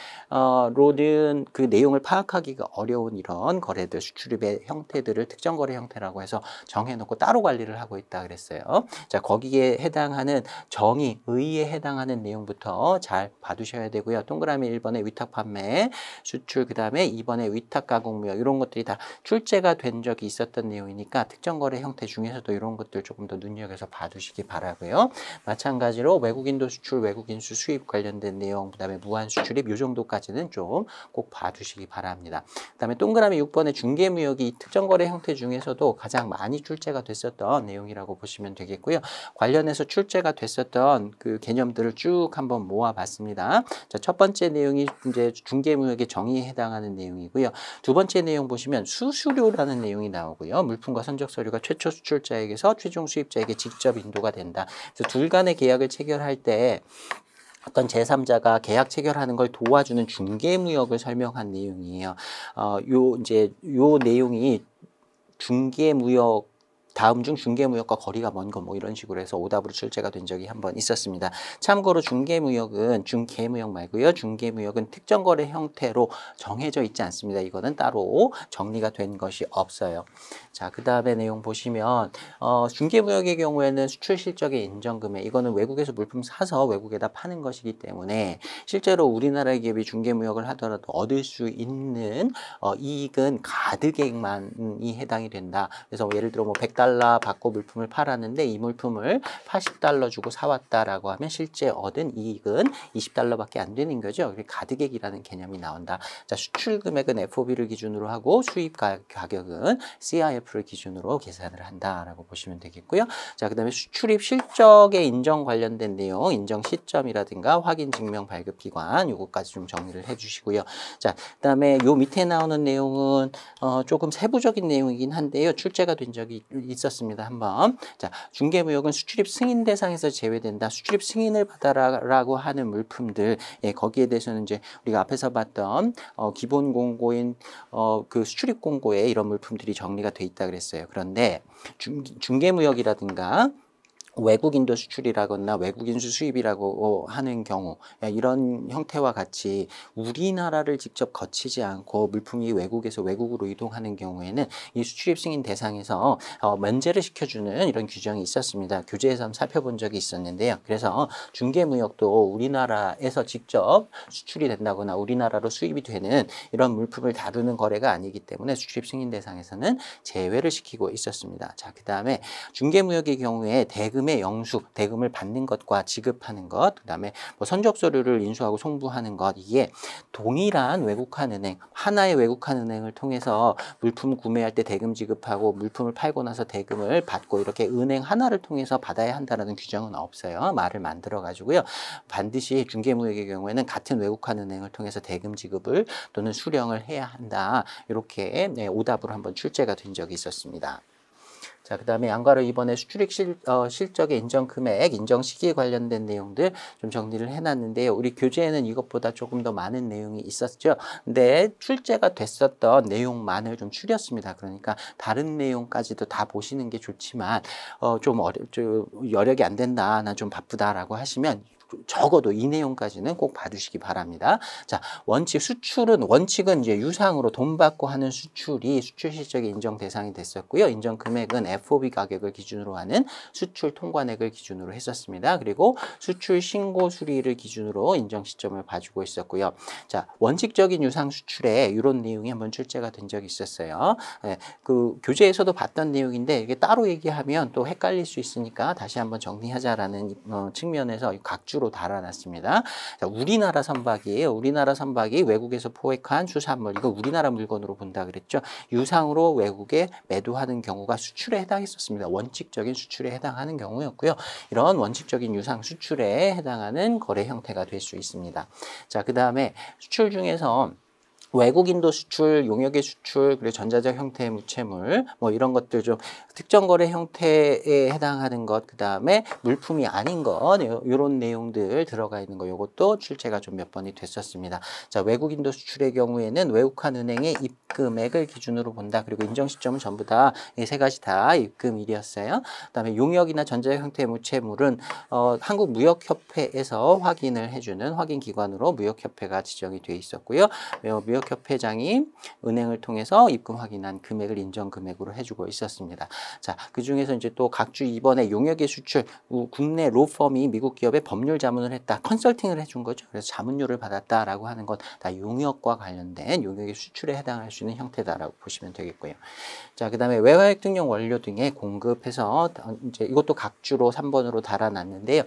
그 내용을 파악하기가 어려운 이런 거래들 수출입의 형태들을 특정 거래 형태라고 해서 정해놓고 따로 관리를 하고 있다 그랬어요. 자 거기에 해당하는 정의, 의의에 해당하는 내용부터 잘 봐두셔야 되고요. 동그라미 1번의 위탁 판매, 수출 그 다음에 2번의 위탁 가공무역 이런 것들이 다 출제가 된 적이 있었던 내용이니까 특정 거래 형태 중에서도 이런 것들 조금 더 눈여겨서 봐 두시기 바라고요. 마찬가지로 외국인도 수출, 외국인수 수입 관련된 내용, 그 다음에 무한 수출입 요 정도까지는 좀 꼭 봐두시기 바랍니다. 그 다음에 동그라미 6번의 중개무역이 특정 거래 형태 중에서도 가장 많이 출제가 됐었던 내용이라고 보시면 되겠고요. 관련해서 출제가 됐었던 그 개념들을 쭉 한번 모아봤습니다. 자, 첫 번째 내용이 이제 중개무역의 정의에 해당하는 내용이고요. 두 번째 내용 보시면 수수료라는 내용이 나오고요. 물품과 선적 서류가 최초 수출자에게서 최종 수입자에게 직접 인도가 된다. 그래서 둘 간의 계약을 체결할 때 어떤 제3자가 계약 체결하는 걸 도와주는 중개무역을 설명한 내용이에요. 어, 요 이제 요 내용이 중개무역 다음 중 중개무역과 거리가 먼것뭐 이런 식으로 해서 오답으로 출제가 된 적이 한 번 있었습니다. 참고로 중개무역은 중개무역 말고요. 중개무역은 특정 거래 형태로 정해져 있지 않습니다. 이거는 따로 정리가 된 것이 없어요. 자, 그 다음에 내용 보시면 어, 중개무역의 경우에는 수출 실적의 인정금액 이거는 외국에서 물품 사서 외국에다 파는 것이기 때문에 실제로 우리나라 기업이 중개무역을 하더라도 얻을 수 있는 어, 이익은 가득액만이 해당이 된다. 그래서 예를 들어 뭐 100달러 100달러 받고 물품을 팔았는데 이 물품을 80달러 주고 사왔다라고 하면 실제 얻은 이익은 20달러밖에 안 되는 거죠. 가득액이라는 개념이 나온다. 자, 수출 금액은 FOB를 기준으로 하고 수입 가격은 CIF를 기준으로 계산을 한다라고 보시면 되겠고요. 자, 그다음에 수출입 실적에 인정 관련된 내용, 인정 시점이라든가 확인 증명 발급 기관 요거까지 좀 정리를 해 주시고요. 자, 그다음에 요 밑에 나오는 내용은 어, 조금 세부적인 내용이긴 한데요. 출제가 된 적이 있었습니다. 한번. 자, 중개무역은 수출입 승인 대상에서 제외된다. 수출입 승인을 받아라라고 하는 물품들, 예, 거기에 대해서는 이제 우리가 앞에서 봤던 어, 기본 공고인 어, 그 수출입 공고에 이런 물품들이 정리가 돼 있다 그랬어요. 그런데 중, 중개무역이라든가 외국인도 수출이라거나 외국인 수입이라고 하는 경우 이런 형태와 같이 우리나라를 직접 거치지 않고 물품이 외국에서 외국으로 이동하는 경우에는 이 수출입 승인 대상에서 어, 면제를 시켜주는 이런 규정이 있었습니다. 교재에서 한번 살펴본 적이 있었는데요. 그래서 중개무역도 우리나라에서 직접 수출이 된다거나 우리나라로 수입이 되는 이런 물품을 다루는 거래가 아니기 때문에 수출입 승인 대상에서는 제외를 시키고 있었습니다. 자, 그 다음에 중개무역의 경우에 대금 대금의 영수, 대금을 받는 것과 지급하는 것, 그 다음에 뭐 선적 서류를 인수하고 송부하는 것 이게 동일한 외국한 은행, 하나의 외국한 은행을 통해서 물품 구매할 때 대금 지급하고 물품을 팔고 나서 대금을 받고 이렇게 은행 하나를 통해서 받아야 한다라는 규정은 없어요. 말을 만들어 가지고요. 반드시 중개무역의 경우에는 같은 외국한 은행을 통해서 대금 지급을 또는 수령을 해야 한다. 이렇게 네, 오답으로 한번 출제가 된 적이 있었습니다. 자, 그 다음에 양가로 이번에 수출입 실, 어, 실적의 인정 금액, 인정 시기에 관련된 내용들 좀 정리를 해놨는데요. 우리 교재에는 이것보다 조금 더 많은 내용이 있었죠. 근데 출제가 됐었던 내용만을 좀 추렸습니다. 그러니까 다른 내용까지도 다 보시는 게 좋지만, 어, 좀 어려, 좀 여력이 안 된다, 나 좀 바쁘다라고 하시면 적어도 이 내용까지는 꼭 봐주시기 바랍니다. 자, 원칙 수출은 원칙은 이제 유상으로 돈 받고 하는 수출이 수출 실적의 인정 대상이 됐었고요. 인정 금액은 FOB 가격을 기준으로 하는 수출 통관액을 기준으로 했었습니다. 그리고 수출 신고 수리를 기준으로 인정 시점을 봐주고 있었고요. 자, 원칙적인 유상 수출에 이런 내용이 한번 출제가 된 적이 있었어요. 네, 그 교재에서도 봤던 내용인데 이게 따로 얘기하면 또 헷갈릴 수 있으니까 다시 한번 정리하자라는 어, 측면에서 각주 선 박으로 달아놨습니다. 자, 우리나라 선박이에요. 우리나라 선박이 외국에서 포획한 수산물, 이거 우리나라 물건으로 본다 그랬죠. 유상으로 외국에 매도하는 경우가 수출에 해당했었습니다. 원칙적인 수출에 해당하는 경우였고요. 이런 원칙적인 유상 수출에 해당하는 거래 형태가 될 수 있습니다. 자, 그 다음에 수출 중에서 외국인도 수출, 용역의 수출, 그리고 전자적 형태의 무채물, 뭐 이런 것들 좀 특정 거래 형태에 해당하는 것, 그 다음에 물품이 아닌 것, 이런 내용들 들어가 있는 거, 이것도 출제가 좀 몇 번이 됐었습니다. 자, 외국인도 수출의 경우에는 외국한 은행의 입금액을 기준으로 본다. 그리고 인정 시점은 전부 다 이 세 가지 다 입금일이었어요. 그 다음에 용역이나 전자적 형태의 무채물은 어, 한국 무역협회에서 확인을 해주는 확인 기관으로 무역협회가 지정이 돼 있었고요. 무역 무역협회장이 은행을 통해서 입금 확인한 금액을 인정 금액으로 해주고 있었습니다. 자, 그 중에서 이제 또 각주 이번에 용역의 수출 국내 로펌이 미국 기업에 법률 자문을 했다, 컨설팅을 해준 거죠. 그래서 자문료를 받았다라고 하는 것다 용역과 관련된 용역의 수출에 해당할 수 있는 형태다라고 보시면 되겠고요. 자, 그 다음에 외화액 등용 원료 등에 공급해서 이제 이것도 각주로 3번으로 달아놨는데요.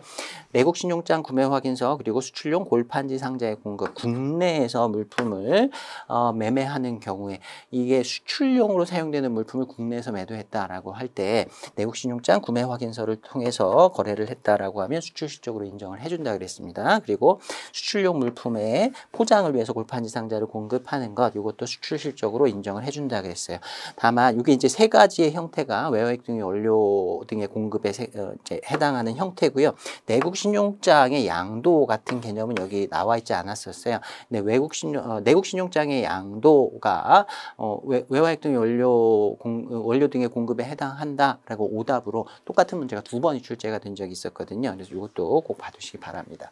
내국 신용장 구매 확인서 그리고 수출용 골판지 상자의 공급 국내에서 물품을 어, 매매하는 경우에 이게 수출용으로 사용되는 물품을 국내에서 매도했다라고 할 때 내국 신용장 구매 확인서를 통해서 거래를 했다라고 하면 수출 실적으로 인정을 해준다 그랬습니다. 그리고 수출용 물품의 포장을 위해서 골판지 상자를 공급하는 것 이것도 수출 실적으로 인정을 해준다 그랬어요. 다만 이게 이제 세 가지의 형태가 외화액 등의 원료 등의 공급에 세, 어, 해당하는 형태고요. 내국 신용장의 양도 같은 개념은 여기 나와 있지 않았었어요. 근데 외국 신용 어, 내국 신용 신용장의 양도가 어, 외화액 등 원료 공, 원료 등의 공급에 해당 한다라고 오답으로 똑같은 문제가 두 번이 출제가 된 적이 있었거든요. 그래서 이것도 꼭 봐두시기 바랍니다.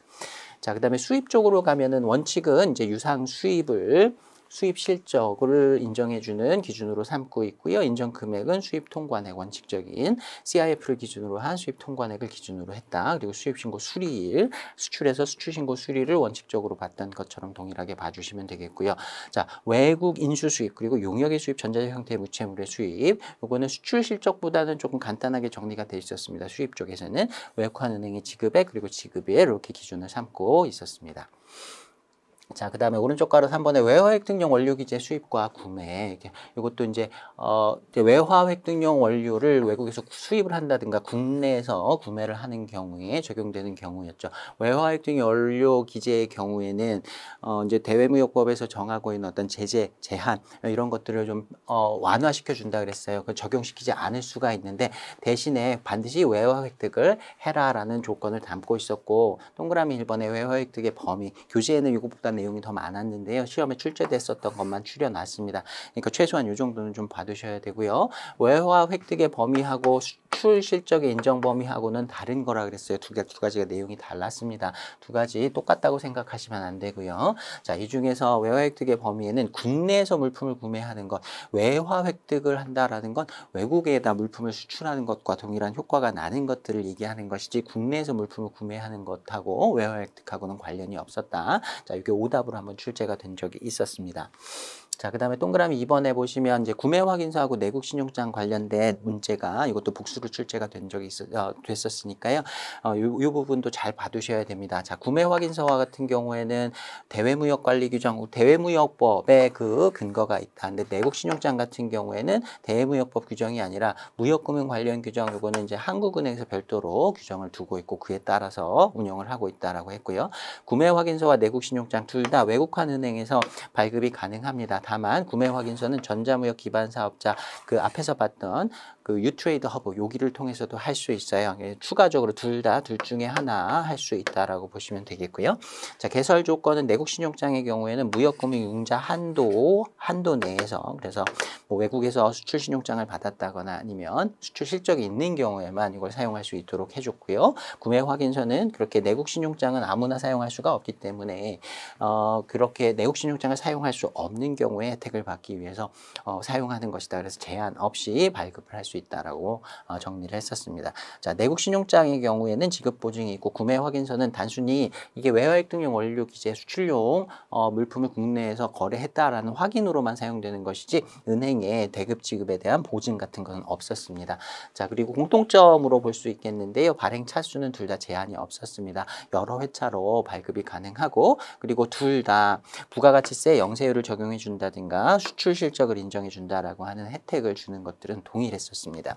자, 그 다음에 수입 쪽으로 가면은 원칙은 이제 유상 수입을 수입 실적을 인정해주는 기준으로 삼고 있고요. 인정 금액은 수입 통관액 원칙적인 CIF를 기준으로 한 수입 통관액을 기준으로 했다. 그리고 수입 신고 수리일 수출에서 수출 신고 수리를 원칙적으로 봤던 것처럼 동일하게 봐주시면 되겠고요. 자 외국 인수 수입 그리고 용역의 수입 전자적 형태의 무채물의 수입 요거는 수출 실적보다는 조금 간단하게 정리가 돼 있었습니다. 수입 쪽에서는 외국환은행의 지급액 그리고 지급일 이렇게 기준을 삼고 있었습니다. 자, 그 다음에 오른쪽 가로 3번에 외화 획득용 원료 기재 수입과 구매. 이렇게 이것도 이제, 어, 이제 외화 획득용 원료를 외국에서 수입을 한다든가 국내에서 구매를 하는 경우에 적용되는 경우였죠. 외화 획득용 원료 기재의 경우에는, 어, 이제 대외무역법에서 정하고 있는 어떤 제재, 제한, 이런 것들을 좀, 어, 완화시켜 준다 그랬어요. 그 적용시키지 않을 수가 있는데, 대신에 반드시 외화 획득을 해라라는 조건을 담고 있었고, 동그라미 1번에 외화 획득의 범위, 교재에는 이것보다 내용이 더 많았는데요. 시험에 출제됐었던 것만 추려놨습니다. 그러니까 최소한 이 정도는 좀 봐두셔야 되고요. 외화 획득의 범위하고 수 출 실적의 인정 범위하고는 다른 거라 그랬어요. 두, 두 가지가 내용이 달랐습니다. 두 가지 똑같다고 생각하시면 안 되고요. 자, 이 중에서 외화 획득의 범위에는 국내에서 물품을 구매하는 것, 외화 획득을 한다라는 건 외국에다 물품을 수출하는 것과 동일한 효과가 나는 것들을 얘기하는 것이지 국내에서 물품을 구매하는 것하고 외화 획득하고는 관련이 없었다. 자, 이게 오답으로 한번 출제가 된 적이 있었습니다. 자, 그 다음에 동그라미 2번에 보시면 이제 구매 확인서하고 내국 신용장 관련된 문제가 이것도 복수로 출제가 된 적이 있, 어, 됐었으니까요. 어, 요, 요 부분도 잘 봐두셔야 됩니다. 자, 구매 확인서와 같은 경우에는 대외무역 관리 규정, 대외무역법의 그 근거가 있다. 근데 내국 신용장 같은 경우에는 대외무역법 규정이 아니라 무역금융 관련 규정, 요거는 이제 한국은행에서 별도로 규정을 두고 있고 그에 따라서 운영을 하고 있다라고 했고요. 구매 확인서와 내국 신용장 둘 다 외국환 은행에서 발급이 가능합니다. 다만 구매 확인서는 전자무역 기반 사업자 그 앞에서 봤던 그 uTrade Hub 여기를 통해서도 할 수 있어요. 예, 추가적으로 둘 다 둘 중에 하나 할 수 있다라고 보시면 되겠고요. 자 개설 조건은 내국 신용장의 경우에는 무역금융 융자 한도 한도 내에서 그래서 뭐 외국에서 수출 신용장을 받았다거나 아니면 수출 실적이 있는 경우에만 이걸 사용할 수 있도록 해줬고요. 구매 확인서는 그렇게 내국 신용장은 아무나 사용할 수가 없기 때문에 어 그렇게 내국 신용장을 사용할 수 없는 경우에 혜택을 받기 위해서 어, 사용하는 것이다. 그래서 제한 없이 발급을 할 수 있다라고 어, 정리를 했었습니다. 자, 내국 신용장의 경우에는 지급 보증이 있고 구매 확인서는 단순히 이게 외화획 등용 원료 기재 수출용 어, 물품을 국내에서 거래했다라는 확인으로만 사용되는 것이지 은행의 대급 지급에 대한 보증 같은 것은 없었습니다. 자, 그리고 공통점으로 볼 수 있겠는데요. 발행 차수는 둘 다 제한이 없었습니다. 여러 회차로 발급이 가능하고 그리고 둘 다 부가가치세 영세율을 적용해 준다든가 수출 실적을 인정해 준다라고 하는 혜택을 주는 것들은 동일했었습니다. 있습니다.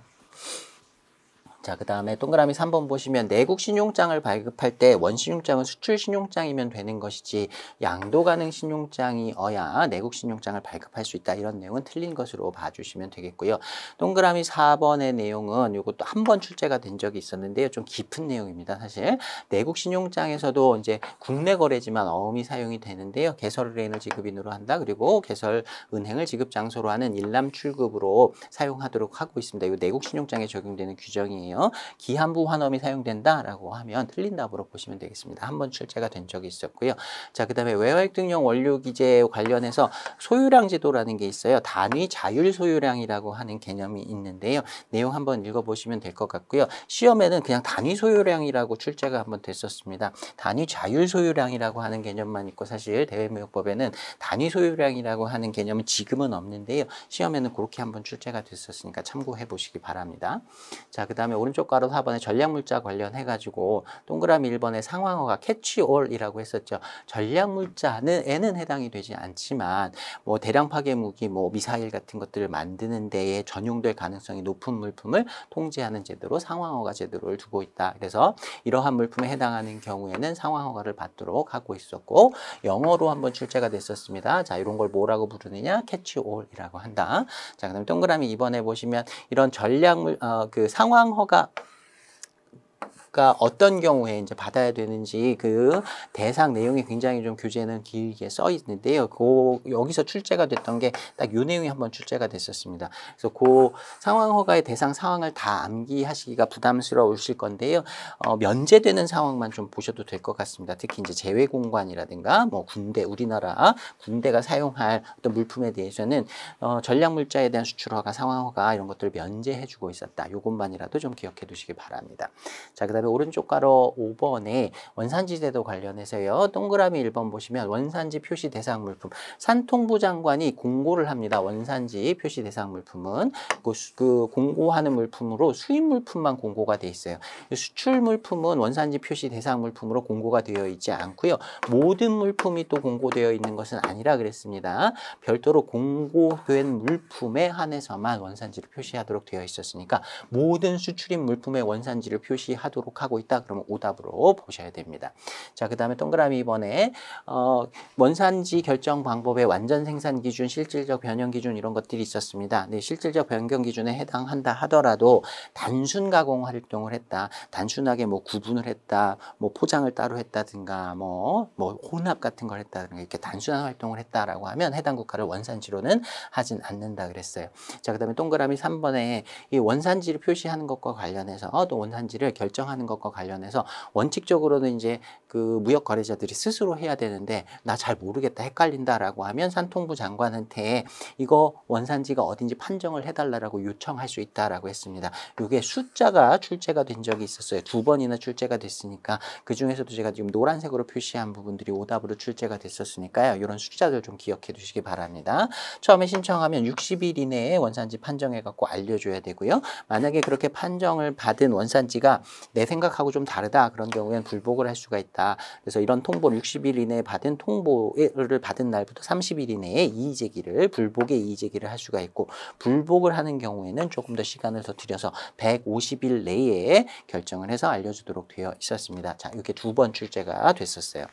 자, 그 다음에 동그라미 3번 보시면 내국 신용장을 발급할 때 원신용장은 수출 신용장이면 되는 것이지 양도 가능 신용장이어야 내국 신용장을 발급할 수 있다. 이런 내용은 틀린 것으로 봐주시면 되겠고요. 동그라미 4번의 내용은 이것도 한 번 출제가 된 적이 있었는데요. 좀 깊은 내용입니다. 사실 내국 신용장에서도 이제 국내 거래지만 어음이 사용이 되는데요. 개설은행을 지급인으로 한다. 그리고 개설 은행을 지급 장소로 하는 일람 출급으로 사용하도록 하고 있습니다. 이 내국 신용장에 적용되는 규정이에요. 기한부 환원이 사용된다라고 하면 틀린 답으로 보시면 되겠습니다. 한 번 출제가 된 적이 있었고요. 자, 그 다음에 외화획 등용 원료 기재 관련해서 소유량 제도라는 게 있어요. 단위 자율 소유량이라고 하는 개념이 있는데요. 내용 한번 읽어보시면 될 것 같고요. 시험에는 그냥 단위 소유량이라고 출제가 한번 됐었습니다. 단위 자율 소유량이라고 하는 개념만 있고 사실 대외무역법에는 단위 소유량이라고 하는 개념은 지금은 없는데요. 시험에는 그렇게 한번 출제가 됐었으니까 참고해 보시기 바랍니다. 자, 그 다음에 오른쪽 가로 4번에 전략물자 관련해가지고 동그라미 1번에 상황어가 캐치올이라고 했었죠. 전략물자는 에는 해당이 되지 않지만 뭐 대량 파괴 무기, 뭐 미사일 같은 것들을 만드는 데에 전용될 가능성이 높은 물품을 통제하는 제도로 상황어가 제도를 두고 있다. 그래서 이러한 물품에 해당하는 경우에는 상황어가를 받도록 하고 있었고 영어로 한번 출제가 됐었습니다. 자, 이런 걸 뭐라고 부르느냐? 캐치올이라고 한다. 자, 그다음 동그라미 2번에 보시면 이런 전략물 어, 그 상황허가 が 가 어떤 경우에 이제 받아야 되는지 그 대상 내용이 굉장히 좀 교재는 길게 써 있는데요. 그 여기서 출제가 됐던 게 딱 요 내용이 한번 출제가 됐었습니다. 그래서 그 상황 허가의 대상 상황을 다 암기하시기가 부담스러우실 건데요. 어, 면제되는 상황만 좀 보셔도 될 것 같습니다. 특히 이제 재외 공관이라든가 뭐 군대 우리나라 군대가 사용할 어떤 물품에 대해서는 어, 전략 물자에 대한 수출 허가, 상황 허가 이런 것들을 면제해 주고 있었다. 요것만이라도 좀 기억해 두시기 바랍니다. 자, 그다음에 오른쪽 가로 5번에 원산지 제도 관련해서요. 동그라미 1번 보시면 원산지 표시 대상 물품 산통부 장관이 공고를 합니다. 원산지 표시 대상 물품은 그, 그 공고하는 물품으로 수입 물품만 공고가 돼 있어요. 수출 물품은 원산지 표시 대상 물품으로 공고가 되어 있지 않고요. 모든 물품이 또 공고되어 있는 것은 아니라 그랬습니다. 별도로 공고된 물품에 한해서만 원산지를 표시하도록 되어 있었으니까 모든 수출입 물품의 원산지를 표시하도록 하고 있다. 그러면 오답으로 보셔야 됩니다. 자, 그 다음에 동그라미 2번에 어, 원산지 결정 방법의 완전 생산 기준, 실질적 변형 기준 이런 것들이 있었습니다. 네, 실질적 변경 기준에 해당한다 하더라도 단순 가공 활동을 했다. 단순하게 뭐 구분을 했다. 뭐 포장을 따로 했다든가 뭐, 뭐 혼합 같은 걸 했다든가 이렇게 단순한 활동을 했다라고 하면 해당 국가를 원산지로는 하진 않는다 그랬어요. 자, 그 다음에 동그라미 3번에 이 원산지를 표시하는 것과 관련해서 또 원산지를 결정하는 것과 관련해서 원칙적으로는 이제 그 무역 거래자들이 스스로 해야 되는데 나 잘 모르겠다 헷갈린다라고 하면 산통부 장관한테 이거 원산지가 어딘지 판정을 해달라고 요청할 수 있다라고 했습니다. 이게 숫자가 출제가 된 적이 있었어요. 두 번이나 출제가 됐으니까 그 중에서도 제가 지금 노란색으로 표시한 부분들이 오답으로 출제가 됐었으니까요. 이런 숫자들 좀 기억해 두시기 바랍니다. 처음에 신청하면 60일 이내에 원산지 판정해 갖고 알려줘야 되고요. 만약에 그렇게 판정을 받은 원산지가 내 생각하고 좀 다르다 그런 경우에는 불복을 할 수가 있다. 그래서 이런 통보를 60일 이내에 받은 통보를 받은 날부터 30일 이내에 이의 제기를 불복의 이의 제기를 할 수가 있고 불복을 하는 경우에는 조금 더 시간을 더 들여서 150일 내에 결정을 해서 알려주도록 되어 있었습니다. 자, 이렇게 두 번 출제가 됐었어요.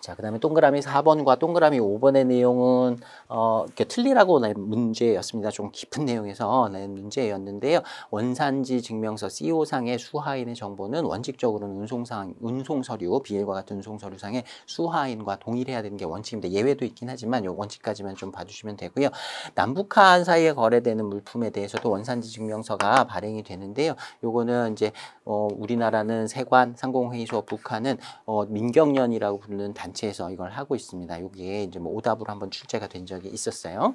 자, 그 다음에 동그라미 4번과 동그라미 5번의 내용은, 어, 이렇게 틀리라고 낸 문제였습니다. 좀 깊은 내용에서 낸 문제였는데요. 원산지 증명서 CO상의 수하인의 정보는 원칙적으로는 운송상, 운송서류, 비일과 같은 운송서류상의 수하인과 동일해야 되는 게 원칙입니다. 예외도 있긴 하지만 요 원칙까지만 좀 봐주시면 되고요. 남북한 사이에 거래되는 물품에 대해서도 원산지 증명서가 발행이 되는데요. 요거는 이제, 어, 우리나라는 세관, 상공회의소, 북한은, 어, 민경련이라고 부르는 단 단체에서 이걸 하고 있습니다. 여기에 이제 뭐 오답으로 한번 출제가 된 적이 있었어요.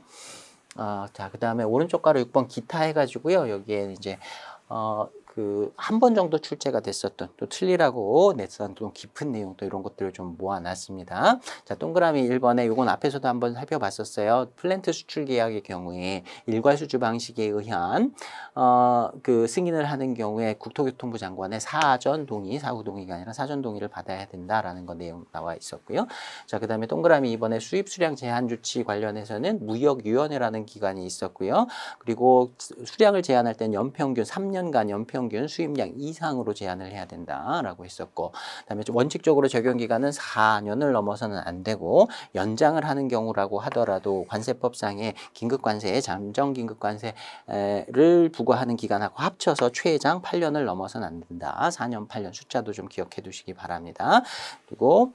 어, 자, 그 다음에 오른쪽 가로 6번 기타 해가지고요. 여기에 이제, 어, 그 한 번 정도 출제가 됐었던 또 틀리라고 냈던 좀 깊은 내용 또 이런 것들을 좀 모아놨습니다. 자 동그라미 1번에 이건 앞에서도 한번 살펴봤었어요. 플랜트 수출 계약의 경우에 일괄 수주 방식에 의한 어, 그 승인을 하는 경우에 국토교통부 장관의 사전 동의, 사후 동의가 아니라 사전 동의를 받아야 된다라는 거 내용 나와 있었고요. 자 그다음에 동그라미 2번에 수입 수량 제한 조치 관련해서는 무역위원회라는 기관이 있었고요. 그리고 수량을 제한할 때는 연평균 3년간 연평 평균 수입량 이상으로 제한을 해야 된다라고 했었고 그다음에 원칙적으로 적용 기간은 4년을 넘어서는 안 되고 연장을 하는 경우라고 하더라도 관세법상의 긴급 관세, 잠정 긴급 관세를 부과하는 기간하고 합쳐서 최장 8년을 넘어서는 안 된다. 4년, 8년 숫자도 좀 기억해 두시기 바랍니다. 그리고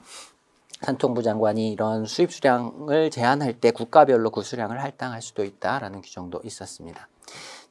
산통부 장관이 이런 수입 수량을 제한할 때 국가별로 그 수량을 할당할 수도 있다라는 규정도 있었습니다.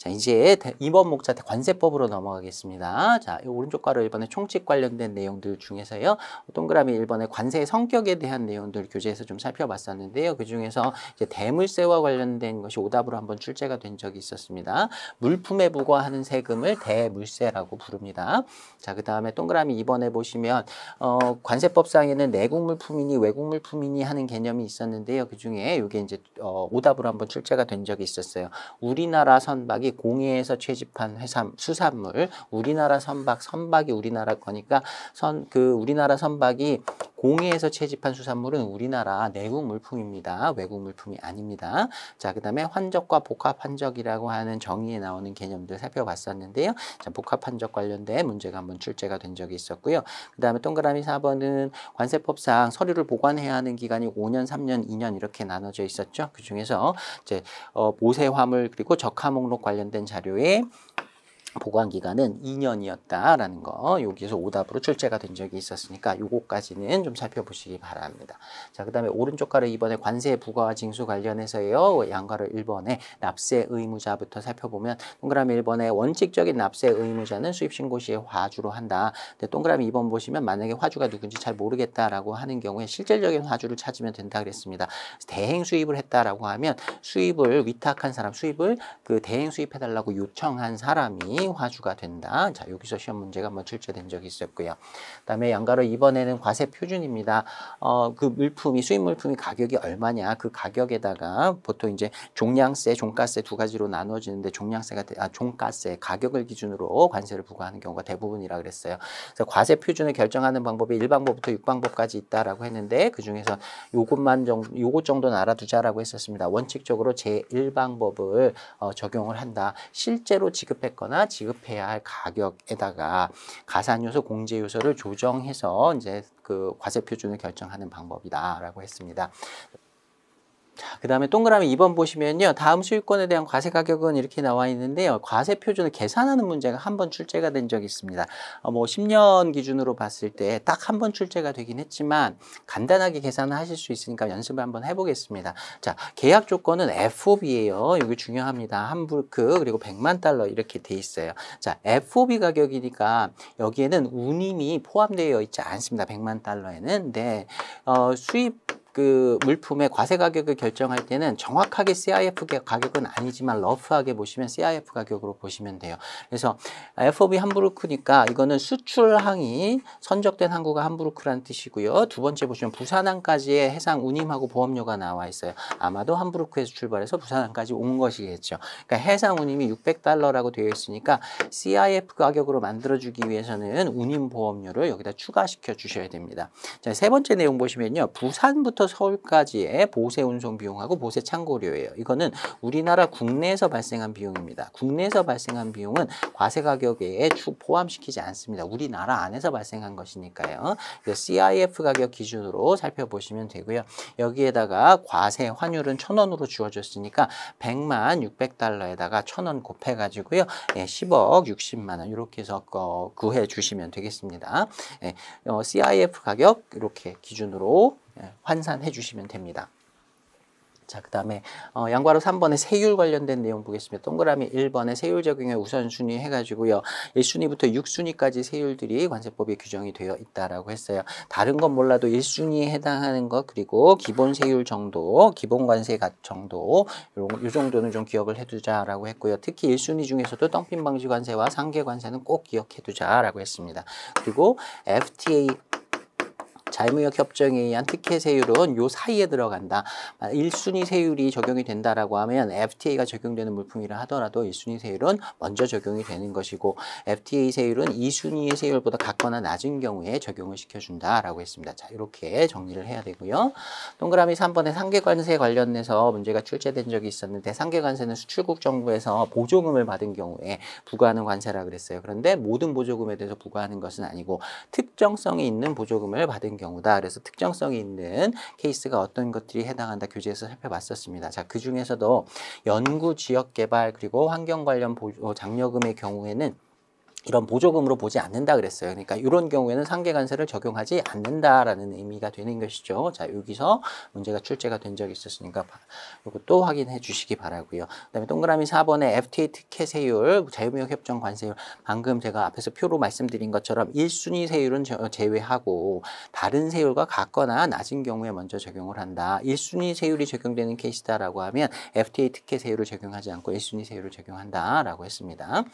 자, 이제 2번 목차 관세법으로 넘어가겠습니다. 자, 오른쪽 가로 1번에 총칙 관련된 내용들 중에서요. 동그라미 1번에 관세의 성격에 대한 내용들 교재에서 좀 살펴봤었는데요. 그 중에서 이제 대물세와 관련된 것이 오답으로 한번 출제가 된 적이 있었습니다. 물품에 부과하는 세금을 대물세라고 부릅니다. 자, 그 다음에 동그라미 2번에 보시면 어, 관세법상에는 내국 물품이니 외국 물품이니 하는 개념이 있었는데요. 그 중에 이게 이제 어, 오답으로 한번 출제가 된 적이 있었어요. 우리나라 선박이 공해에서 채집한 해삼, 수산물, 우리나라 선박, 선박이 우리나라 거니까 선, 그 우리나라 선박이 공해에서 채집한 수산물은 우리나라 내국 물품입니다. 외국 물품이 아닙니다. 자, 그 다음에 환적과 복합 환적이라고 하는 정의에 나오는 개념들 살펴봤었는데요. 자, 복합 환적 관련된 문제가 한번 출제가 된 적이 있었고요. 그 다음에 동그라미 4번은 관세법상 서류를 보관해야 하는 기간이 5년, 3년, 2년 이렇게 나눠져 있었죠. 그 중에서 이제 어, 모세 화물 그리고 적화 목록 관련된 자료에 보관 기간은 2년이었다라는 거 여기서 오답으로 출제가 된 적이 있었으니까 요거까지는 좀 살펴보시기 바랍니다. 자, 그 다음에 오른쪽 가로 2번에 관세 부과와 징수 관련해서요. 양가로 1번에 납세 의무자부터 살펴보면 동그라미 1번에 원칙적인 납세 의무자는 수입 신고 시에 화주로 한다. 근데 동그라미 2번 보시면 만약에 화주가 누군지 잘 모르겠다라고 하는 경우에 실질적인 화주를 찾으면 된다 그랬습니다. 대행 수입을 했다라고 하면 수입을 위탁한 사람, 수입을 그 대행 수입해 달라고 요청한 사람이 화주가 된다. 자, 여기서 시험 문제가 한번 출제된 적이 있었고요. 그다음에 양가로 이번에는 과세 표준입니다. 어, 그 물품이 수입 물품이 가격이 얼마냐? 그 가격에다가 보통 이제 종량세, 종가세 두 가지로 나누어지는데 종량세가 아, 종가세 가격을 기준으로 관세를 부과하는 경우가 대부분이라 그랬어요. 그래서 과세 표준을 결정하는 방법이 1방법부터 6방법까지 있다라고 했는데 그 중에서 요것만 정도 요것 정도는 알아두자라고 했었습니다. 원칙적으로 제 1방법을 어, 적용을 한다. 실제로 지급했거나 지급해야 할 가격에다가 가산요소, 공제요소를 조정해서 이제 그 과세 표준을 결정하는 방법이다라고 했습니다. 자, 그 다음에 동그라미 2번 보시면요. 다음 수익권에 대한 과세 가격은 이렇게 나와 있는데요. 과세 표준을 계산하는 문제가 한 번 출제가 된 적이 있습니다. 어, 뭐 10년 기준으로 봤을 때 딱 한 번 출제가 되긴 했지만 간단하게 계산을 하실 수 있으니까 연습을 한번 해보겠습니다. 자, 계약 조건은 FOB예요. 여기 중요합니다. 한불크 그리고 100만 달러 이렇게 돼 있어요. 자, FOB 가격이니까 여기에는 운임이 포함되어 있지 않습니다. 100만 달러에는. 네, 어, 수입 그 물품의 과세 가격을 결정할 때는 정확하게 CIF 가격은 아니지만 러프하게 보시면 CIF 가격으로 보시면 돼요. 그래서 FOB 함부르크니까 이거는 수출항이 선적된 항구가 함부르크라는 뜻이고요. 두 번째 보시면 부산항까지의 해상 운임하고 보험료가 나와 있어요. 아마도 함부르크에서 출발해서 부산항까지 온 것이겠죠. 그러니까 해상 운임이 600달러라고 되어 있으니까 CIF 가격으로 만들어주기 위해서는 운임 보험료를 여기다 추가시켜 주셔야 됩니다. 자, 세 번째 내용 보시면요. 부산부터 서울부터 서울까지의 보세 운송 비용하고 보세 창고료예요. 이거는 우리나라 국내에서 발생한 비용입니다. 국내에서 발생한 비용은 과세 가격에 포함시키지 않습니다. 우리나라 안에서 발생한 것이니까요. CIF 가격 기준으로 살펴보시면 되고요. 여기에다가 과세 환율은 천원으로 주어졌으니까 100만 600달러에다가 천 원 곱해가지고요. 예, 10억 60만 원 이렇게 해서 어, 구해 주시면 되겠습니다. 예, 어, CIF 가격 이렇게 기준으로 예, 환산해 주시면 됩니다. 자, 그 다음에 어, 양과로 3번에 세율 관련된 내용 보겠습니다. 동그라미 1번에 세율 적용의 우선순위 해가지고요. 1순위부터 6순위까지 세율들이 관세법에 규정이 되어 있다라고 했어요. 다른 건 몰라도 1순위에 해당하는 것 그리고 기본 세율 정도, 기본 관세 정도 요, 요 정도는 좀 기억을 해두자라고 했고요. 특히 1순위 중에서도 덤핑 방지 관세와 상계 관세는 꼭 기억해두자라고 했습니다. 그리고 FTA 자유무역 협정에 의한 특혜 세율은 요 사이에 들어간다. 1순위 세율이 적용이 된다라고 하면 FTA가 적용되는 물품이라 하더라도 1순위 세율은 먼저 적용이 되는 것이고 FTA 세율은 2순위의 세율보다 같거나 낮은 경우에 적용을 시켜준다라고 했습니다. 자, 이렇게 정리를 해야 되고요. 동그라미 3번에 상계관세 관련해서 문제가 출제된 적이 있었는데 상계관세는 수출국 정부에서 보조금을 받은 경우에 부과하는 관세라 그랬어요. 그런데 모든 보조금에 대해서 부과하는 것은 아니고 특정성이 있는 보조금을 받은 경우 다. 그래서 특정성이 있는 케이스가 어떤 것들이 해당한다 교재에서 살펴봤었습니다. 자, 그 중에서도 연구 지역 개발 그리고 환경 관련 장려금의 경우에는 이런 보조금으로 보지 않는다 그랬어요. 그러니까 이런 경우에는 상계관세를 적용하지 않는다라는 의미가 되는 것이죠. 자, 여기서 문제가 출제가 된 적이 있었으니까 이것도 확인해 주시기 바라고요. 그다음에 동그라미 4번에 FTA 특혜 세율, 자유무역 협정 관세율 방금 제가 앞에서 표로 말씀드린 것처럼 1순위 세율은 제외하고 다른 세율과 같거나 낮은 경우에 먼저 적용을 한다. 1순위 세율이 적용되는 케이스다라고 하면 FTA 특혜 세율을 적용하지 않고 1순위 세율을 적용한다라고 했습니다.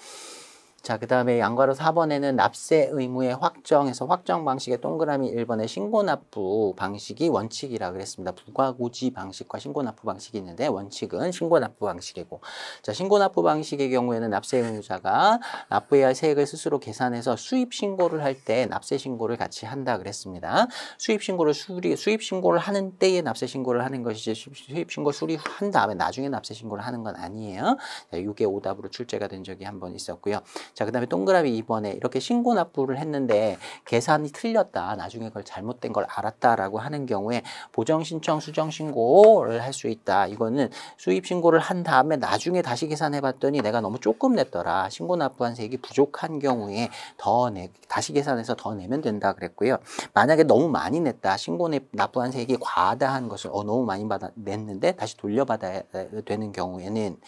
자, 그 다음에 양과로 4번에는 납세 의무의 확정에서 확정 방식의 동그라미 1번의 신고납부 방식이 원칙이라 그랬습니다. 부과고지 방식과 신고납부 방식이 있는데 원칙은 신고납부 방식이고 자, 신고납부 방식의 경우에는 납세 의무자가 납부해야 할 세액을 스스로 계산해서 수입 신고를 할 때 납세 신고를 같이 한다 그랬습니다. 수입 신고를 수리 수입 신고를 하는 때에 납세 신고를 하는 것이지 수입 신고 수리한 다음에 나중에 납세 신고를 하는 건 아니에요. 자, 이게 오답으로 출제가 된 적이 한 번 있었고요. 자, 그 다음에 동그라미 2번에 이렇게 신고 납부를 했는데 계산이 틀렸다. 나중에 그걸 잘못된 걸 알았다라고 하는 경우에 보정 신청 수정 신고를 할 수 있다. 이거는 수입 신고를 한 다음에 나중에 다시 계산해 봤더니 내가 너무 조금 냈더라. 신고 납부한 세액이 부족한 경우에 더 내, 다시 계산해서 더 내면 된다 그랬고요. 만약에 너무 많이 냈다. 신고 납부한 세액이 과다한 것을 어, 너무 많이 받아 냈는데 다시 돌려받아야 되는 경우에는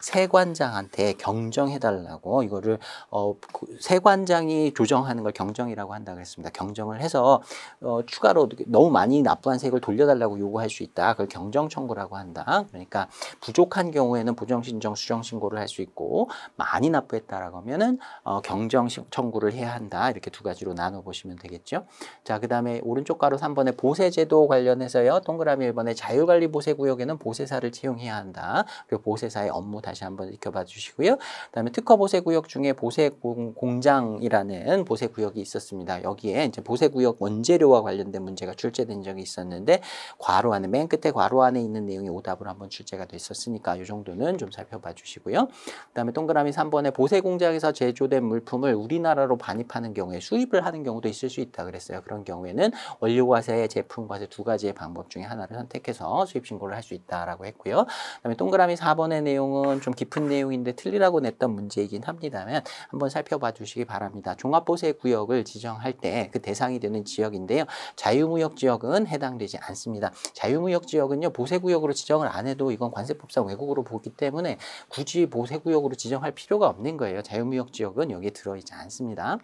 세관장한테 경정해 달라고 이거를 어, 그 세관장이 조정하는 걸 경정이라고 한다 그랬습니다. 경정을 해서 어, 추가로 너무 많이 납부한 세액을 돌려달라고 요구할 수 있다. 그걸 경정 청구라고 한다. 그러니까 부족한 경우에는 보정 신청 수정 신고를 할 수 있고 많이 납부했다라고 하면은 어, 경정 청구를 해야 한다. 이렇게 두 가지로 나눠 보시면 되겠죠. 자, 그다음에 오른쪽 가로 3번에 보세제도 관련해서요. 동그라미 1번에 자율관리 보세구역에는 보세사를 채용해야 한다. 그리고 보세사의 업무 다시 한번 익혀봐 주시고요. 그다음에 특허 보세구역 중에 보세 공장이라는 보세 구역이 있었습니다. 여기에 이제 보세 구역 원재료와 관련된 문제가 출제된 적이 있었는데 괄호 안에 맨 끝에 괄호 안에 있는 내용이 오답으로 한번 출제가 됐었으니까 이 정도는 좀 살펴봐 주시고요. 그다음에 동그라미 3번에 보세 공장에서 제조된 물품을 우리나라로 반입하는 경우에 수입을 하는 경우도 있을 수 있다 그랬어요. 그런 경우에는 원료과세, 제품과세 두 가지의 방법 중에 하나를 선택해서 수입 신고를 할 수 있다라고 했고요. 그다음에 동그라미 4번의 내용은 좀 깊은 내용인데 틀리라고 냈던 문제이긴 합니다만 한번 살펴봐 주시기 바랍니다. 종합보세 구역을 지정할 때 그 대상이 되는 지역인데요. 자유무역 지역은 해당되지 않습니다. 자유무역 지역은요 보세구역으로 지정을 안 해도 이건 관세법상 외국으로 보기 때문에 굳이 보세구역으로 지정할 필요가 없는 거예요. 자유무역 지역은 여기에 들어있지 않습니다.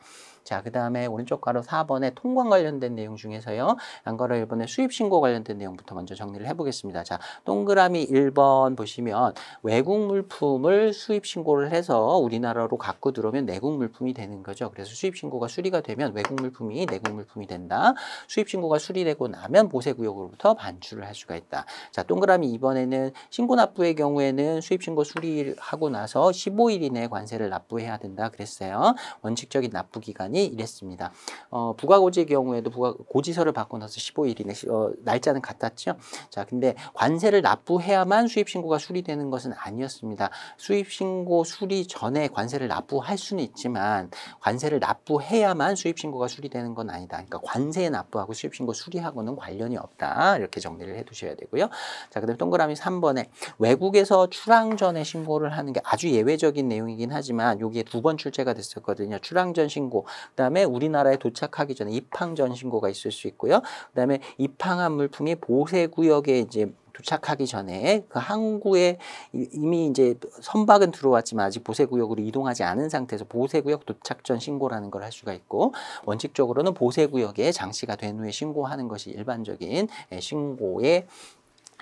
자, 그 다음에 오른쪽 가로 4번에 통관 관련된 내용 중에서요. 양가로 1번에 수입 신고 관련된 내용부터 먼저 정리를 해보겠습니다. 자, 동그라미 1번 보시면 외국 물품을 수입 신고를 해서 우리나라로 갖고 들어오면 내국 물품이 되는 거죠. 그래서 수입 신고가 수리가 되면 외국 물품이 내국 물품이 된다. 수입 신고가 수리되고 나면 보세 구역으로부터 반출을 할 수가 있다. 자, 동그라미 2번에는 신고 납부의 경우에는 수입 신고 수리하고 나서 15일 이내 관세를 납부해야 된다 그랬어요. 원칙적인 납부 기간 기간이 이랬습니다. 어, 부가고지의 경우에도 부가 고지서를 받고 나서 15일이네 어, 날짜는 같았죠. 자, 근데 관세를 납부해야만 수입 신고가 수리되는 것은 아니었습니다. 수입 신고 수리 전에 관세를 납부할 수는 있지만 관세를 납부해야만 수입 신고가 수리되는 건 아니다. 그러니까 관세 납부하고 수입 신고 수리하고는 관련이 없다. 이렇게 정리를 해 두셔야 되고요. 자, 그다음 동그라미 3번에 외국에서 출항 전에 신고를 하는 게 아주 예외적인 내용이긴 하지만 여기에 두 번 출제가 됐었거든요. 출항 전 신고 그다음에 우리나라에 도착하기 전에 입항 전 신고가 있을 수 있고요. 그다음에 입항한 물품이 보세 구역에 이제 도착하기 전에 그 항구에 이미 이제 선박은 들어왔지만 아직 보세구역으로 이동하지 않은 상태에서 보세구역 도착 전 신고라는 걸 할 수가 있고 원칙적으로는 보세구역에 장치가 된 후에 신고하는 것이 일반적인 예, 신고의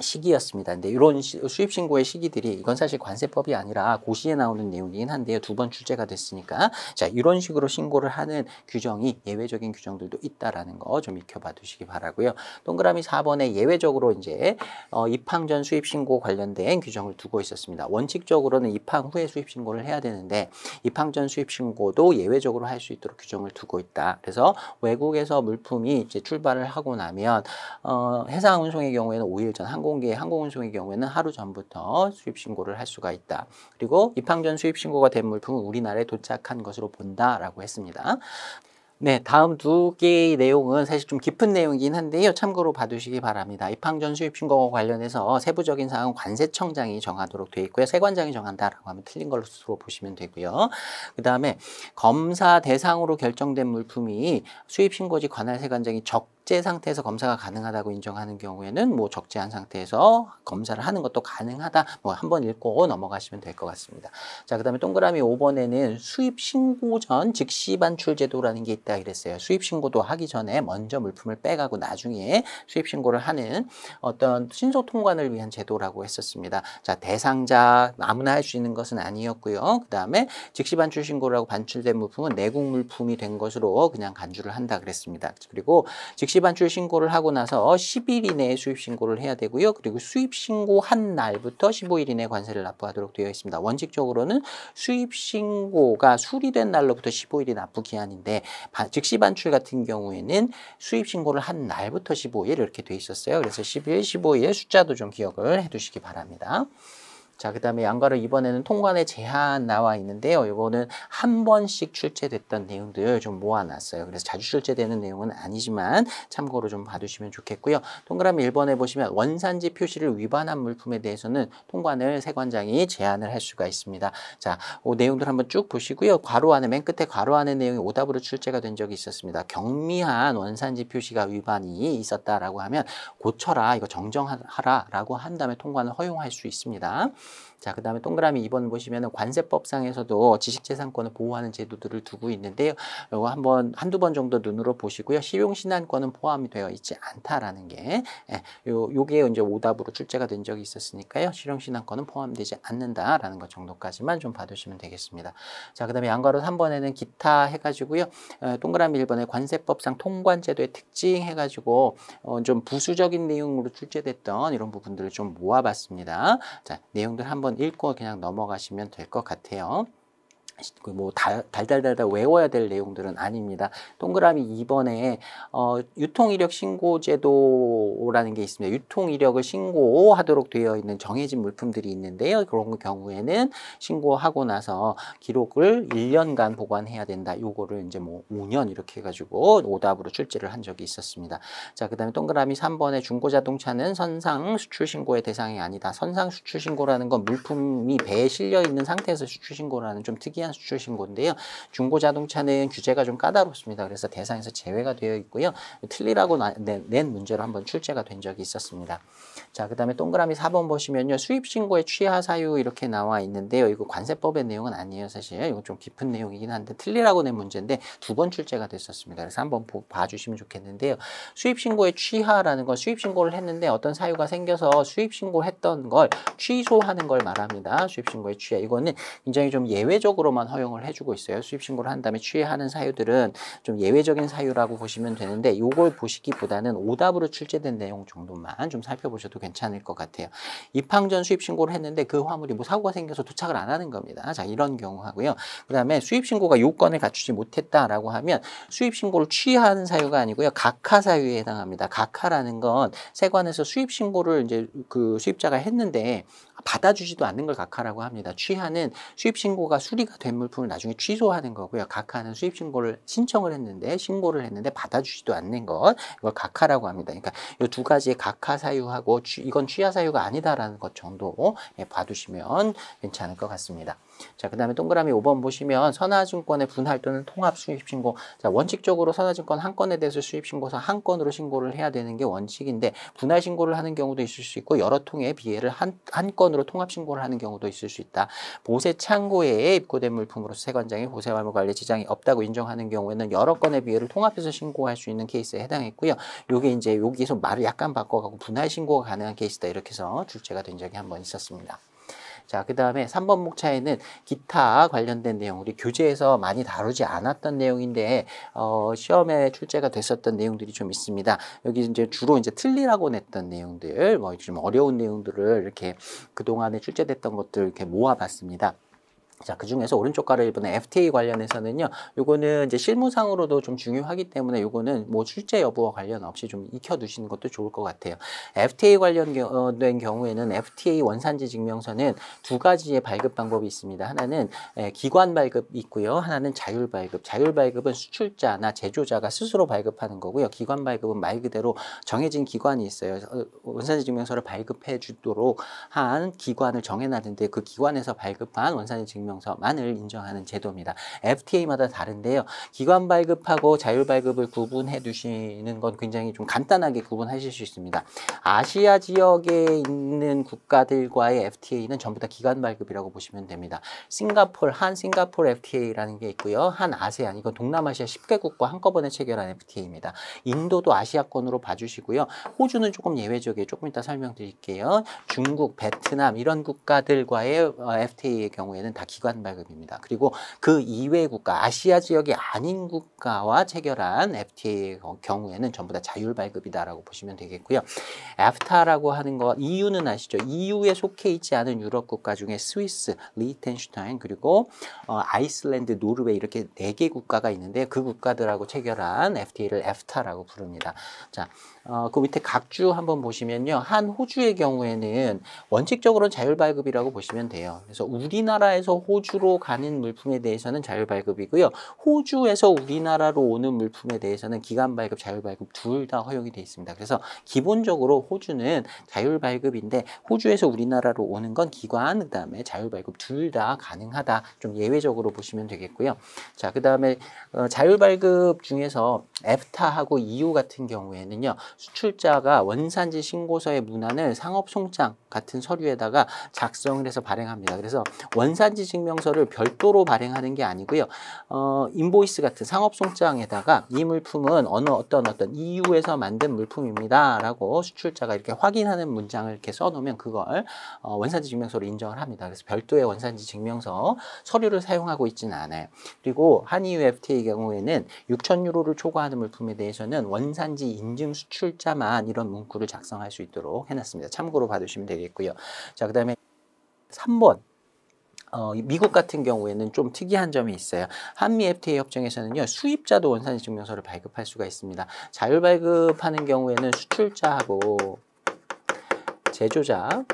시기였습니다. 근데 이런 수입 신고의 시기들이 이건 사실 관세법이 아니라 고시에 나오는 내용이긴 한데요. 두 번 출제가 됐으니까 자 이런 식으로 신고를 하는 규정이 예외적인 규정들도 있다라는 거 좀 익혀봐 두시기 바라고요. 동그라미 4번에 예외적으로 이제 어, 입항 전 수입 신고 관련된 규정을 두고 있었습니다. 원칙적으로는 입항 후에 수입 신고를 해야 되는데 입항 전 수입 신고도 예외적으로 할 수 있도록 규정을 두고 있다. 그래서 외국에서 물품이 이제 출발을 하고 나면 어, 해상 운송의 경우에는 5일 전 항공 항공기 항공운송의 경우에는 하루 전부터 수입 신고를 할 수가 있다. 그리고 입항 전 수입 신고가 된 물품은 우리나라에 도착한 것으로 본다라고 했습니다. 네, 다음 두 개의 내용은 사실 좀 깊은 내용이긴 한데요. 참고로 봐두시기 바랍니다. 입항전 수입신고 관련해서 세부적인 사항은 관세청장이 정하도록 되어 있고요. 세관장이 정한다라고 하면 틀린 걸로 보시면 되고요. 그 다음에 검사 대상으로 결정된 물품이 수입신고지 관할 세관장이 적 적재 상태에서 검사가 가능하다고 인정하는 경우에는 뭐 적재한 상태에서 검사를 하는 것도 가능하다. 뭐 한 번 읽고 넘어가시면 될 것 같습니다. 자, 그 다음에 동그라미 5번에는 수입 신고 전 즉시 반출 제도라는 게 있다 그랬어요. 수입 신고도 하기 전에 먼저 물품을 빼가고 나중에 수입 신고를 하는 어떤 신속 통관을 위한 제도라고 했었습니다. 자, 대상자 아무나 할 수 있는 것은 아니었고요. 그 다음에 즉시 반출 신고라고 반출된 물품은 내국 물품이 된 것으로 그냥 간주를 한다 그랬습니다. 그리고 즉시 즉시 반출 신고를 하고 나서 10일 이내에 수입 신고를 해야 되고요. 그리고 수입 신고한 날부터 15일 이내 관세를 납부하도록 되어 있습니다. 원칙적으로는 수입 신고가 수리된 날로부터 15일이 납부 기한인데 즉시 반출 같은 경우에는 수입 신고를 한 날부터 15일 이렇게 돼 있었어요. 그래서 10일, 15일 숫자도 좀 기억을 해 두시기 바랍니다. 자, 그 다음에 양가로 이번에는 통관의 제한 나와 있는데요. 이거는 한 번씩 출제됐던 내용들 좀 모아놨어요. 그래서 자주 출제되는 내용은 아니지만 참고로 좀 봐두시면 좋겠고요. 동그라미 1번에 보시면 원산지 표시를 위반한 물품에 대해서는 통관을 세관장이 제한을 할 수가 있습니다. 자, 그 내용들 한번 쭉 보시고요. 괄호 안에 맨 끝에 괄호 안에 내용이 오답으로 출제가 된 적이 있었습니다. 경미한 원산지 표시가 위반이 있었다라고 하면 고쳐라, 이거 정정하라라고 한 다음에 통관을 허용할 수 있습니다. 자, 그 다음에 동그라미 2번 보시면 관세법상에서도 지식재산권을 보호하는 제도들을 두고 있는데요. 이거 한번, 한두 번 정도 눈으로 보시고요. 실용신안권은 포함이 되어 있지 않다라는 게, 예, 요, 요게 이제 오답으로 출제가 된 적이 있었으니까요. 실용신안권은 포함되지 않는다라는 것 정도까지만 좀 봐두시면 되겠습니다. 자, 그 다음에 양가로 3번에는 기타 해가지고요. 어, 동그라미 1번에 관세법상 통관제도의 특징 해가지고, 어, 좀 부수적인 내용으로 출제됐던 이런 부분들을 좀 모아봤습니다. 자, 내용들 한번 한번 읽고 그냥 넘어가시면 될 것 같아요. 그뭐 달달달달 외워야 될 내용들은 아닙니다. 동그라미 2번에 어, 유통이력 신고 제도라는 게 있습니다. 유통이력을 신고하도록 되어 있는 정해진 물품들이 있는데요. 그런 경우에는 신고하고 나서 기록을 1년간 보관해야 된다. 요거를 이제 뭐 5년 이렇게 해가지고 오답으로 출제를 한 적이 있었습니다. 자, 그 다음에 동그라미 3번에 중고자동차는 선상 수출 신고의 대상이 아니다. 선상 수출 신고라는 건 물품이 배에 실려 있는 상태에서 수출 신고라는 좀 특이한 특이한 수출 신고인데요. 중고 자동차 는 규제가 좀 까다롭습니다. 그래서 대상에서 제외가 되어 있고요. 틀리라고 낸 문제로 한번 출제가 된 적이 있었습니다. 자, 그 다음에 동그라미 4번 보시면요. 수입 신고의 취하 사유 이렇게 나와 있는데요. 이거 관세법의 내용은 아니에요, 사실. 이거 좀 깊은 내용이긴 한데 틀리라고 낸 문제인데 두 번 출제가 됐었습니다. 그래서 한번 봐주시면 좋겠는데요. 수입 신고의 취하라는 건 수입 신고를 했는데 어떤 사유가 생겨서 수입 신고했던 걸 취소하는 걸 말합니다. 수입 신고의 취하. 이거는 굉장히 좀 예외적으로 정도만 허용을 해주고 있어요. 수입 신고를 한 다음에 취해하는 사유들은 좀 예외적인 사유라고 보시면 되는데 이걸 보시기보다는 오답으로 출제된 내용 정도만 좀 살펴보셔도 괜찮 을 것 같아요. 입항 전 수입 신고를 했는데 그 화물이 뭐 사고가 생겨서 도착을 안 하는 겁니다. 자 이런 경우 하고요. 그 다음에 수입 신고가 요건을 갖추지 못했다라고 하면 수입 신고를 취하는 사유가 아니고요. 각하 사유에 해당합니다. 각하라는 건 세관에서 수입 신고를 이제 그 수입자가 했는데 받아주지도 않는 걸 각하라고 합니다. 취하는 수입신고가 수리가 된 물품을 나중에 취소하는 거고요. 각하는 수입신고를 신청을 했는데 신고를 했는데 받아주지도 않는 것 이걸 각하라고 합니다. 그러니까 이 두 가지의 각하 사유하고 이건 취하 사유가 아니다라는 것 정도 예, 봐두시면 괜찮을 것 같습니다. 자, 그 다음에 동그라미 5번 보시면 선화증권의 분할 또는 통합 수입신고. 자, 원칙적으로 선화증권 한 건에 대해서 수입신고서 한 건으로 신고를 해야 되는 게 원칙인데 분할 신고를 하는 경우도 있을 수 있고 여러 통의 비해를 한, 한 건 으로 통합 신고를 하는 경우도 있을 수 있다. 보세 창고에 입고된 물품으로서 세관장이 보세 발물 관리 지장이 없다고 인정하는 경우에는 여러 건의 비해를 통합해서 신고할 수 있는 케이스에 해당했고요. 요게 이제 여기서 말을 약간 바꿔가고 분할 신고가 가능한 케이스다 이렇게 해서 출제가 된 적이 한 번 있었습니다. 자, 그 다음에 3번 목차에는 기타 관련된 내용, 우리 교재에서 많이 다루지 않았던 내용인데, 어, 시험에 출제가 됐었던 내용들이 좀 있습니다. 여기 이제 주로 이제 틀리라고 냈던 내용들, 뭐 좀 어려운 내용들을 이렇게 그동안에 출제됐던 것들 이렇게 모아봤습니다. 자, 그 중에서 오른쪽 가로 1번의 FTA 관련해서는요, 요거는 이제 실무상으로도 좀 중요하기 때문에 요거는 뭐 출제 여부와 관련 없이 좀 익혀두시는 것도 좋을 것 같아요. FTA 관련된 경우에는 FTA 원산지 증명서는 두 가지의 발급 방법이 있습니다. 하나는 기관 발급이 있고요. 하나는 자율 발급. 자율 발급은 수출자나 제조자가 스스로 발급하는 거고요. 기관 발급은 말 그대로 정해진 기관이 있어요. 어, 원산지 증명서를 발급해 주도록 한 기관을 정해놨는데 그 기관에서 발급한 원산지 증명 증명서만을 인정하는 제도입니다. FTA마다 다른데요. 기관 발급하고 자율 발급을 구분해 두시는 건 굉장히 좀 간단하게 구분하실 수 있습니다. 아시아 지역에 있는 국가들과의 FTA는 전부 다 기관 발급이라고 보시면 됩니다. 싱가폴, 한 싱가폴 FTA라는 게 있고요. 한 아세안, 이건 동남아시아 10개국과 한꺼번에 체결한 FTA입니다. 인도도 아시아권으로 봐주시고요. 호주는 조금 예외적이에요. 조금 이따 설명드릴게요. 중국, 베트남 이런 국가들과의 FTA의 경우에는 다 기관 발급입니다. 그리고 그 이외 국가, 아시아 지역이 아닌 국가와 체결한 FTA의 경우에는 전부 다 자율 발급이다라고 보시면 되겠고요. 애프타라고 하는 거 EU는 아시죠? EU에 속해 있지 않은 유럽 국가 중에 스위스, 리텐슈타인 그리고 어, 아이슬란드, 노르웨이 이렇게 네 개 국가가 있는데 그 국가들하고 체결한 FTA를 애프타라고 부릅니다. 자, 어, 그 밑에 각주 한번 보시면요. 한 호주의 경우에는 원칙적으로는 자율 발급이라고 보시면 돼요. 그래서 우리나라에서 호주로 가는 물품에 대해서는 자율 발급이고요. 호주에서 우리나라로 오는 물품에 대해서는 기간 발급, 자율 발급 둘 다 허용이 되어 있습니다. 그래서 기본적으로 호주는 자율 발급인데 호주에서 우리나라로 오는 건 기관, 그 다음에 자율 발급 둘 다 가능하다. 좀 예외적으로 보시면 되겠고요. 자, 그 다음에 어, 자율 발급 중에서 에프타하고 EU 같은 경우에는요. 수출자가 원산지 신고서의 문안을 상업송장 같은 서류에다가 작성을 해서 발행합니다. 그래서 원산지 증명서를 별도로 발행하는 게 아니고요. 어, 인보이스 같은 상업송장에다가 이 물품은 어느 어떤 어떤 EU에서 만든 물품입니다. 라고 수출자가 이렇게 확인하는 문장을 이렇게 써놓으면 그걸 어, 원산지 증명서로 인정을 합니다. 그래서 별도의 원산지 증명서 서류를 사용하고 있지는 않아요. 그리고 한EU FTA 경우에는 6천 유로를 초과 하는 물품에 대해서는 원산지 인증 수출자만 이런 문구를 작성할 수 있도록 해놨습니다. 참고로 봐두시면 되겠고요. 자, 그 다음에 3번. 어, 미국 같은 경우에는 좀 특이한 점이 있어요. 한미 FTA 협정에서는요, 수입자도 원산지 증명서를 발급할 수가 있습니다. 자율 발급하는 경우에는 수출자하고 제조자, 가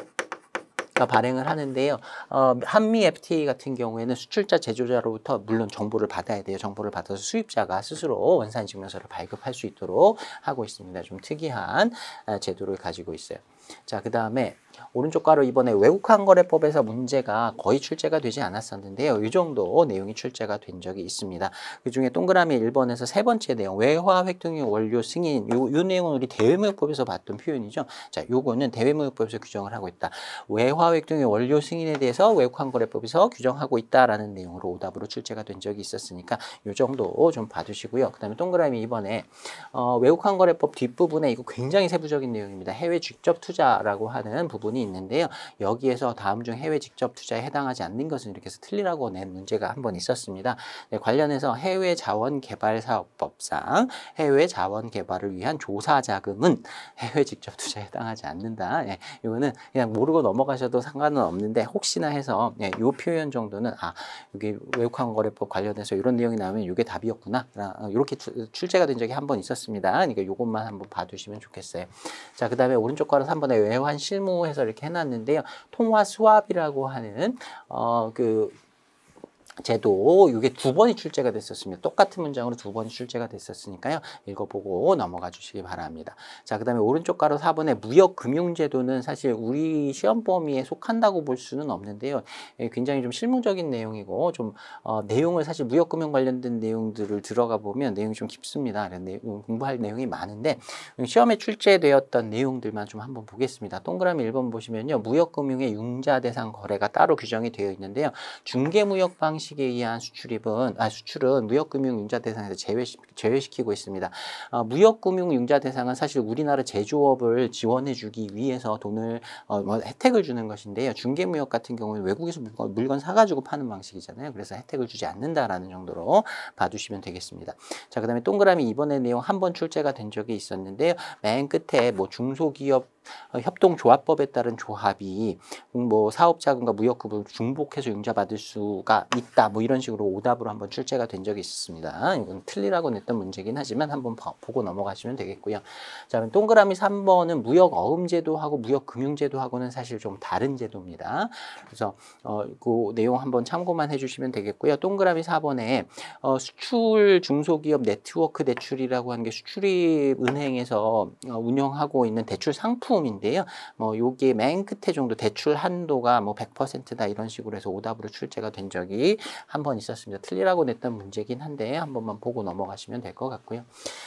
발행을 하는데요. 어, 한미 FTA 같은 경우에는 수출자 제조자로부터 물론 정보를 받아야 돼요. 정보를 받아서 수입자가 스스로 원산 증명서를 발급할 수 있도록 하고 있습니다. 좀 특이한 아, 제도를 가지고 있어요. 자, 그 다음에 오른쪽 가로 이번에 외국환 거래법에서 문제가 거의 출제가 되지 않았었는데요. 이 정도 내용이 출제가 된 적이 있습니다. 그 중에 동그라미 1번에서 세 번째 내용, 외화 획득용 원료 승인, 요, 요 내용은 우리 대외무역법에서 봤던 표현이죠. 자, 요거는 대외무역법에서 규정을 하고 있다. 외화 획득용 원료 승인에 대해서 외국환 거래법에서 규정하고 있다라는 내용으로 오답으로 출제가 된 적이 있었으니까 요 정도 좀 봐주시고요. 그 다음에 동그라미 2번에 어, 외국환 거래법 뒷부분에 이거 굉장히 세부적인 내용입니다. 해외 직접 투자라고 하는 부분 부분이 있는데요. 여기에서 다음 중 해외 직접 투자에 해당하지 않는 것은 이렇게 해서 틀리라고 낸 문제가 한 번 있었습니다. 네, 관련해서 해외 자원 개발 사업법상 해외 자원 개발을 위한 조사 자금은 해외 직접 투자에 해당하지 않는다. 예, 이거는 그냥 모르고 넘어가셔도 상관은 없는데 혹시나 해서 예, 이 표현 정도는 아 여기 외국환거래법 관련해서 이런 내용이 나오면 이게 답이었구나. 이렇게 출제가 된 적이 한 번 있었습니다. 그러니까 이것만 한번 봐두시면 좋겠어요. 자, 그 다음에 오른쪽 가로 3번에 외환 실무 해서 이렇게 해놨는데요. 통화 수합이라고 하는 어 그 제도 이게 두 번이 출제가 됐었습니다. 똑같은 문장으로 두 번이 출제가 됐었으니까요. 읽어보고 넘어가 주시기 바랍니다. 자, 그 다음에 오른쪽 가로 4번의 무역금융제도는 사실 우리 시험 범위에 속한다고 볼 수는 없는데요. 예, 굉장히 좀 실무적인 내용이고 좀 어, 내용을 사실 무역금융 관련된 내용들을 들어가 보면 내용이 좀 깊습니다. 내용, 공부할 내용이 많은데 시험에 출제되었던 내용들만 좀 한번 보겠습니다. 동그라미 1번 보시면요. 무역금융의 융자 대상 거래가 따로 규정이 되어 있는데요. 중개무역 방식 방식에 의한 수출입은 아 수출은 무역금융 융자 대상에서 제외시, 제외시키고 있습니다. 어, 무역금융 융자 대상은 사실 우리나라 제조업을 지원해주기 위해서 돈을 어, 뭐 혜택을 주는 것인데요. 중개무역 같은 경우는 외국에서 물건, 물건 사가지고 파는 방식이잖아요. 그래서 혜택을 주지 않는다라는 정도로 봐주시면 되겠습니다. 자 그 다음에 동그라미 이번에 내용 한 번 출제가 된 적이 있었는데요. 맨 끝에 뭐 중소기업 어, 협동조합법에 따른 조합이 뭐 사업자금과 무역급을 중복해서 융자받을 수가 있다. 뭐 이런 식으로 오답으로 한번 출제가 된 적이 있었습니다. 이건 틀리라고 냈던 문제긴 하지만 한번 보고 넘어가시면 되겠고요. 자, 동그라미 3번은 무역어음제도하고 무역금융제도하고는 사실 좀 다른 제도입니다. 그래서 어, 그 내용 한번 참고만 해주시면 되겠고요. 동그라미 4번에 어, 수출 중소기업 네트워크 대출이라고 하는 게 수출입 은행에서 어, 운영하고 있는 대출 상품 상품인데요. 뭐 요게 맨 끝에 정도 대출 한도가 뭐 100%다 이런 식으로 해서 오답으로 출제가 된 적이 한 번 있었습니다. 틀리라고 냈던 문제긴 한데 한 번만 보고 넘어가시면 될 것 같고요.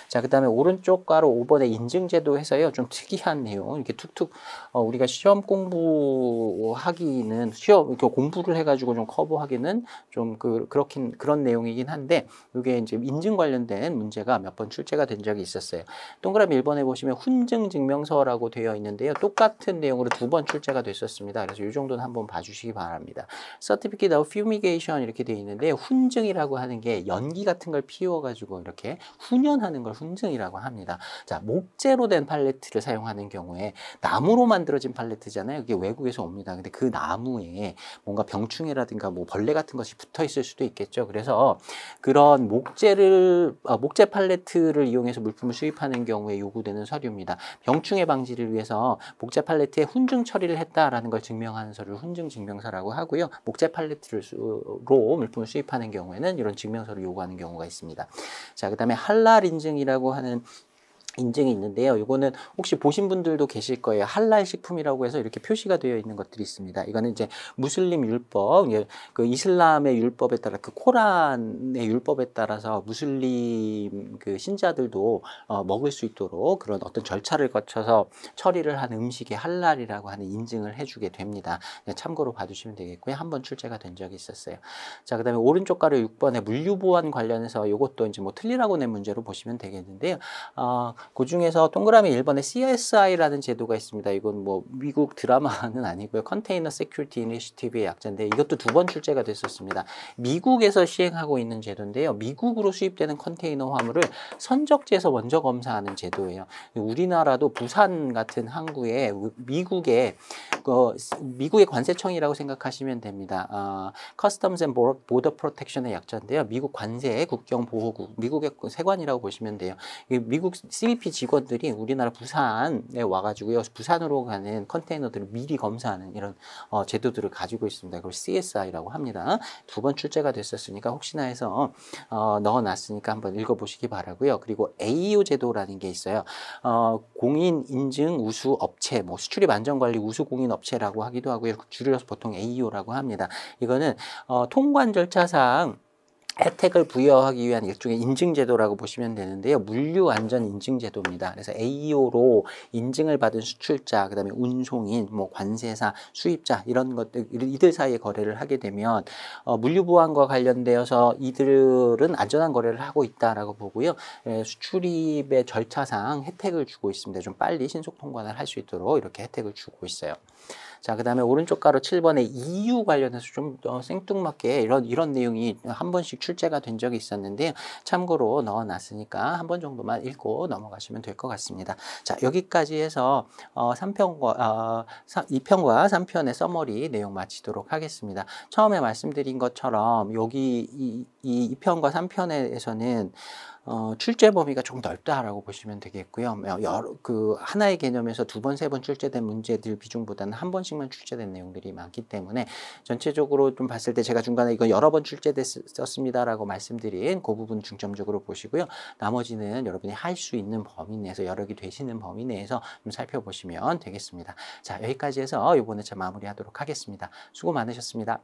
자, 그 다음에 오른쪽 가로 5번에 인증제도 해서요. 좀 특이한 내용 이렇게 툭툭 어, 우리가 시험 공부하기는 시험 이렇게 공부를 해가지고 좀 커버하기는 좀 그 그렇긴 그런 내용이긴 한데 이게 이제 인증 관련된 문제가 몇 번 출제가 된 적이 있었어요. 동그라미 1번에 보시면 훈증 증명서라고 되어 있는데요. 똑같은 내용으로 두 번 출제가 됐었습니다. 그래서 이 정도는 한번 봐주시기 바랍니다. Certificate of Fumigation 이렇게 되어 있는데 훈증이라고 하는 게 연기 같은 걸 피워가지고 이렇게 훈연하는 걸 훈증이라고 합니다. 자, 목재로 된 팔레트를 사용하는 경우에 나무로 만들어진 팔레트잖아요. 이게 외국에서 옵니다. 근데 그 나무에 뭔가 병충해라든가 뭐 벌레 같은 것이 붙어 있을 수도 있겠죠. 그래서 그런 목재를 아, 목재 팔레트를 이용해서 물품을 수입하는 경우에 요구되는 서류입니다. 병충해 방지를 위해서 목재 팔레트에 훈증 처리를 했다라는 걸 증명하는 서류를 훈증 증명서라고 하고요. 목재 팔레트로 물품을 수입하는 경우에는 이런 증명서를 요구하는 경우가 있습니다. 자, 그 다음에 할랄 인증이라고 하는 인증이 있는데요. 이거는 혹시 보신 분들도 계실 거예요. 할랄 식품이라고 해서 이렇게 표시가 되어 있는 것들이 있습니다. 이거는 이제 무슬림 율법, 그 이슬람의 율법에 따라 그 코란의 율법에 따라서 무슬림 그 신자들도 어, 먹을 수 있도록 그런 어떤 절차를 거쳐서 처리를 한 음식이 할랄이라고 하는 인증을 해주게 됩니다. 참고로 봐주시면 되겠고요. 한 번 출제가 된 적이 있었어요. 자, 그다음에 오른쪽 가로 6번에 물류 보안 관련해서 이것도 이제 뭐 틀리라고 낸 문제로 보시면 되겠는데요. 어, 그 중에서 동그라미 1번에 CSI라는 제도가 있습니다. 이건 뭐 미국 드라마는 아니고요. Container Security Initiative의 약자인데 이것도 두 번 출제가 됐었습니다. 미국에서 시행하고 있는 제도인데요. 미국으로 수입되는 컨테이너 화물을 선적지에서 먼저 검사하는 제도예요. 우리나라도 부산 같은 항구에 미국의 그 미국의 관세청이라고 생각하시면 됩니다. 어, Customs and Border Protection의 약자인데요. 미국 관세 국경 보호국, 미국의 세관이라고 보시면 돼요. 미국 CBP 직원들이 우리나라 부산에 와가지고요. 부산으로 가는 컨테이너들을 미리 검사하는 이런 어, 제도들을 가지고 있습니다. 그걸 CSI라고 합니다. 두 번 출제가 됐었으니까 혹시나 해서 어, 넣어놨으니까 한번 읽어보시기 바라고요. 그리고 AO 제도라는 게 있어요. 어, 공인 인증 우수 업체, 뭐 수출입 안전관리 우수 공인 업체라고 하기도 하고요. 줄여서 보통 AO라고 합니다. 이거는 어, 통관 절차상 혜택을 부여하기 위한 일종의 인증제도라고 보시면 되는데요. 물류안전인증제도입니다. 그래서 AO로 인증을 받은 수출자, 그 다음에 운송인, 뭐 관세사, 수입자 이런 것들 이들 사이에 거래를 하게 되면 어, 물류보안과 관련되어서 이들은 안전한 거래를 하고 있다라고 보고요. 예, 수출입의 절차상 혜택을 주고 있습니다. 좀 빨리 신속 통관을 할 수 있도록 이렇게 혜택을 주고 있어요. 자, 그 다음에 오른쪽 가로 7번에 EU 관련해서 좀 어, 생뚱맞게 이런, 이런 내용이 한 번씩 출제가 된 적이 있었는데요. 참고로 넣어 놨으니까 한 번 정도만 읽고 넘어가시면 될 것 같습니다. 자, 여기까지 해서 어, 3편과, 어, 2편과 3편의 서머리 내용 마치도록 하겠습니다. 처음에 말씀드린 것처럼 여기 이, 이 2편과 3편에서는 어, 출제 범위가 좀 넓다라고 보시면 되겠고요. 여러, 그 하나의 개념에서 두 번, 세 번 출제된 문제들 비중보다는 한 번씩만 출제된 내용들이 많기 때문에 전체적으로 좀 봤을 때 제가 중간에 이거 여러 번 출제됐었습니다라고 말씀드린 그 부분 중점적으로 보시고요. 나머지는 여러분이 할 수 있는 범위 내에서 여력이 되시는 범위 내에서 좀 살펴보시면 되겠습니다. 자, 여기까지 해서 이번에 제 마무리하도록 하겠습니다. 수고 많으셨습니다.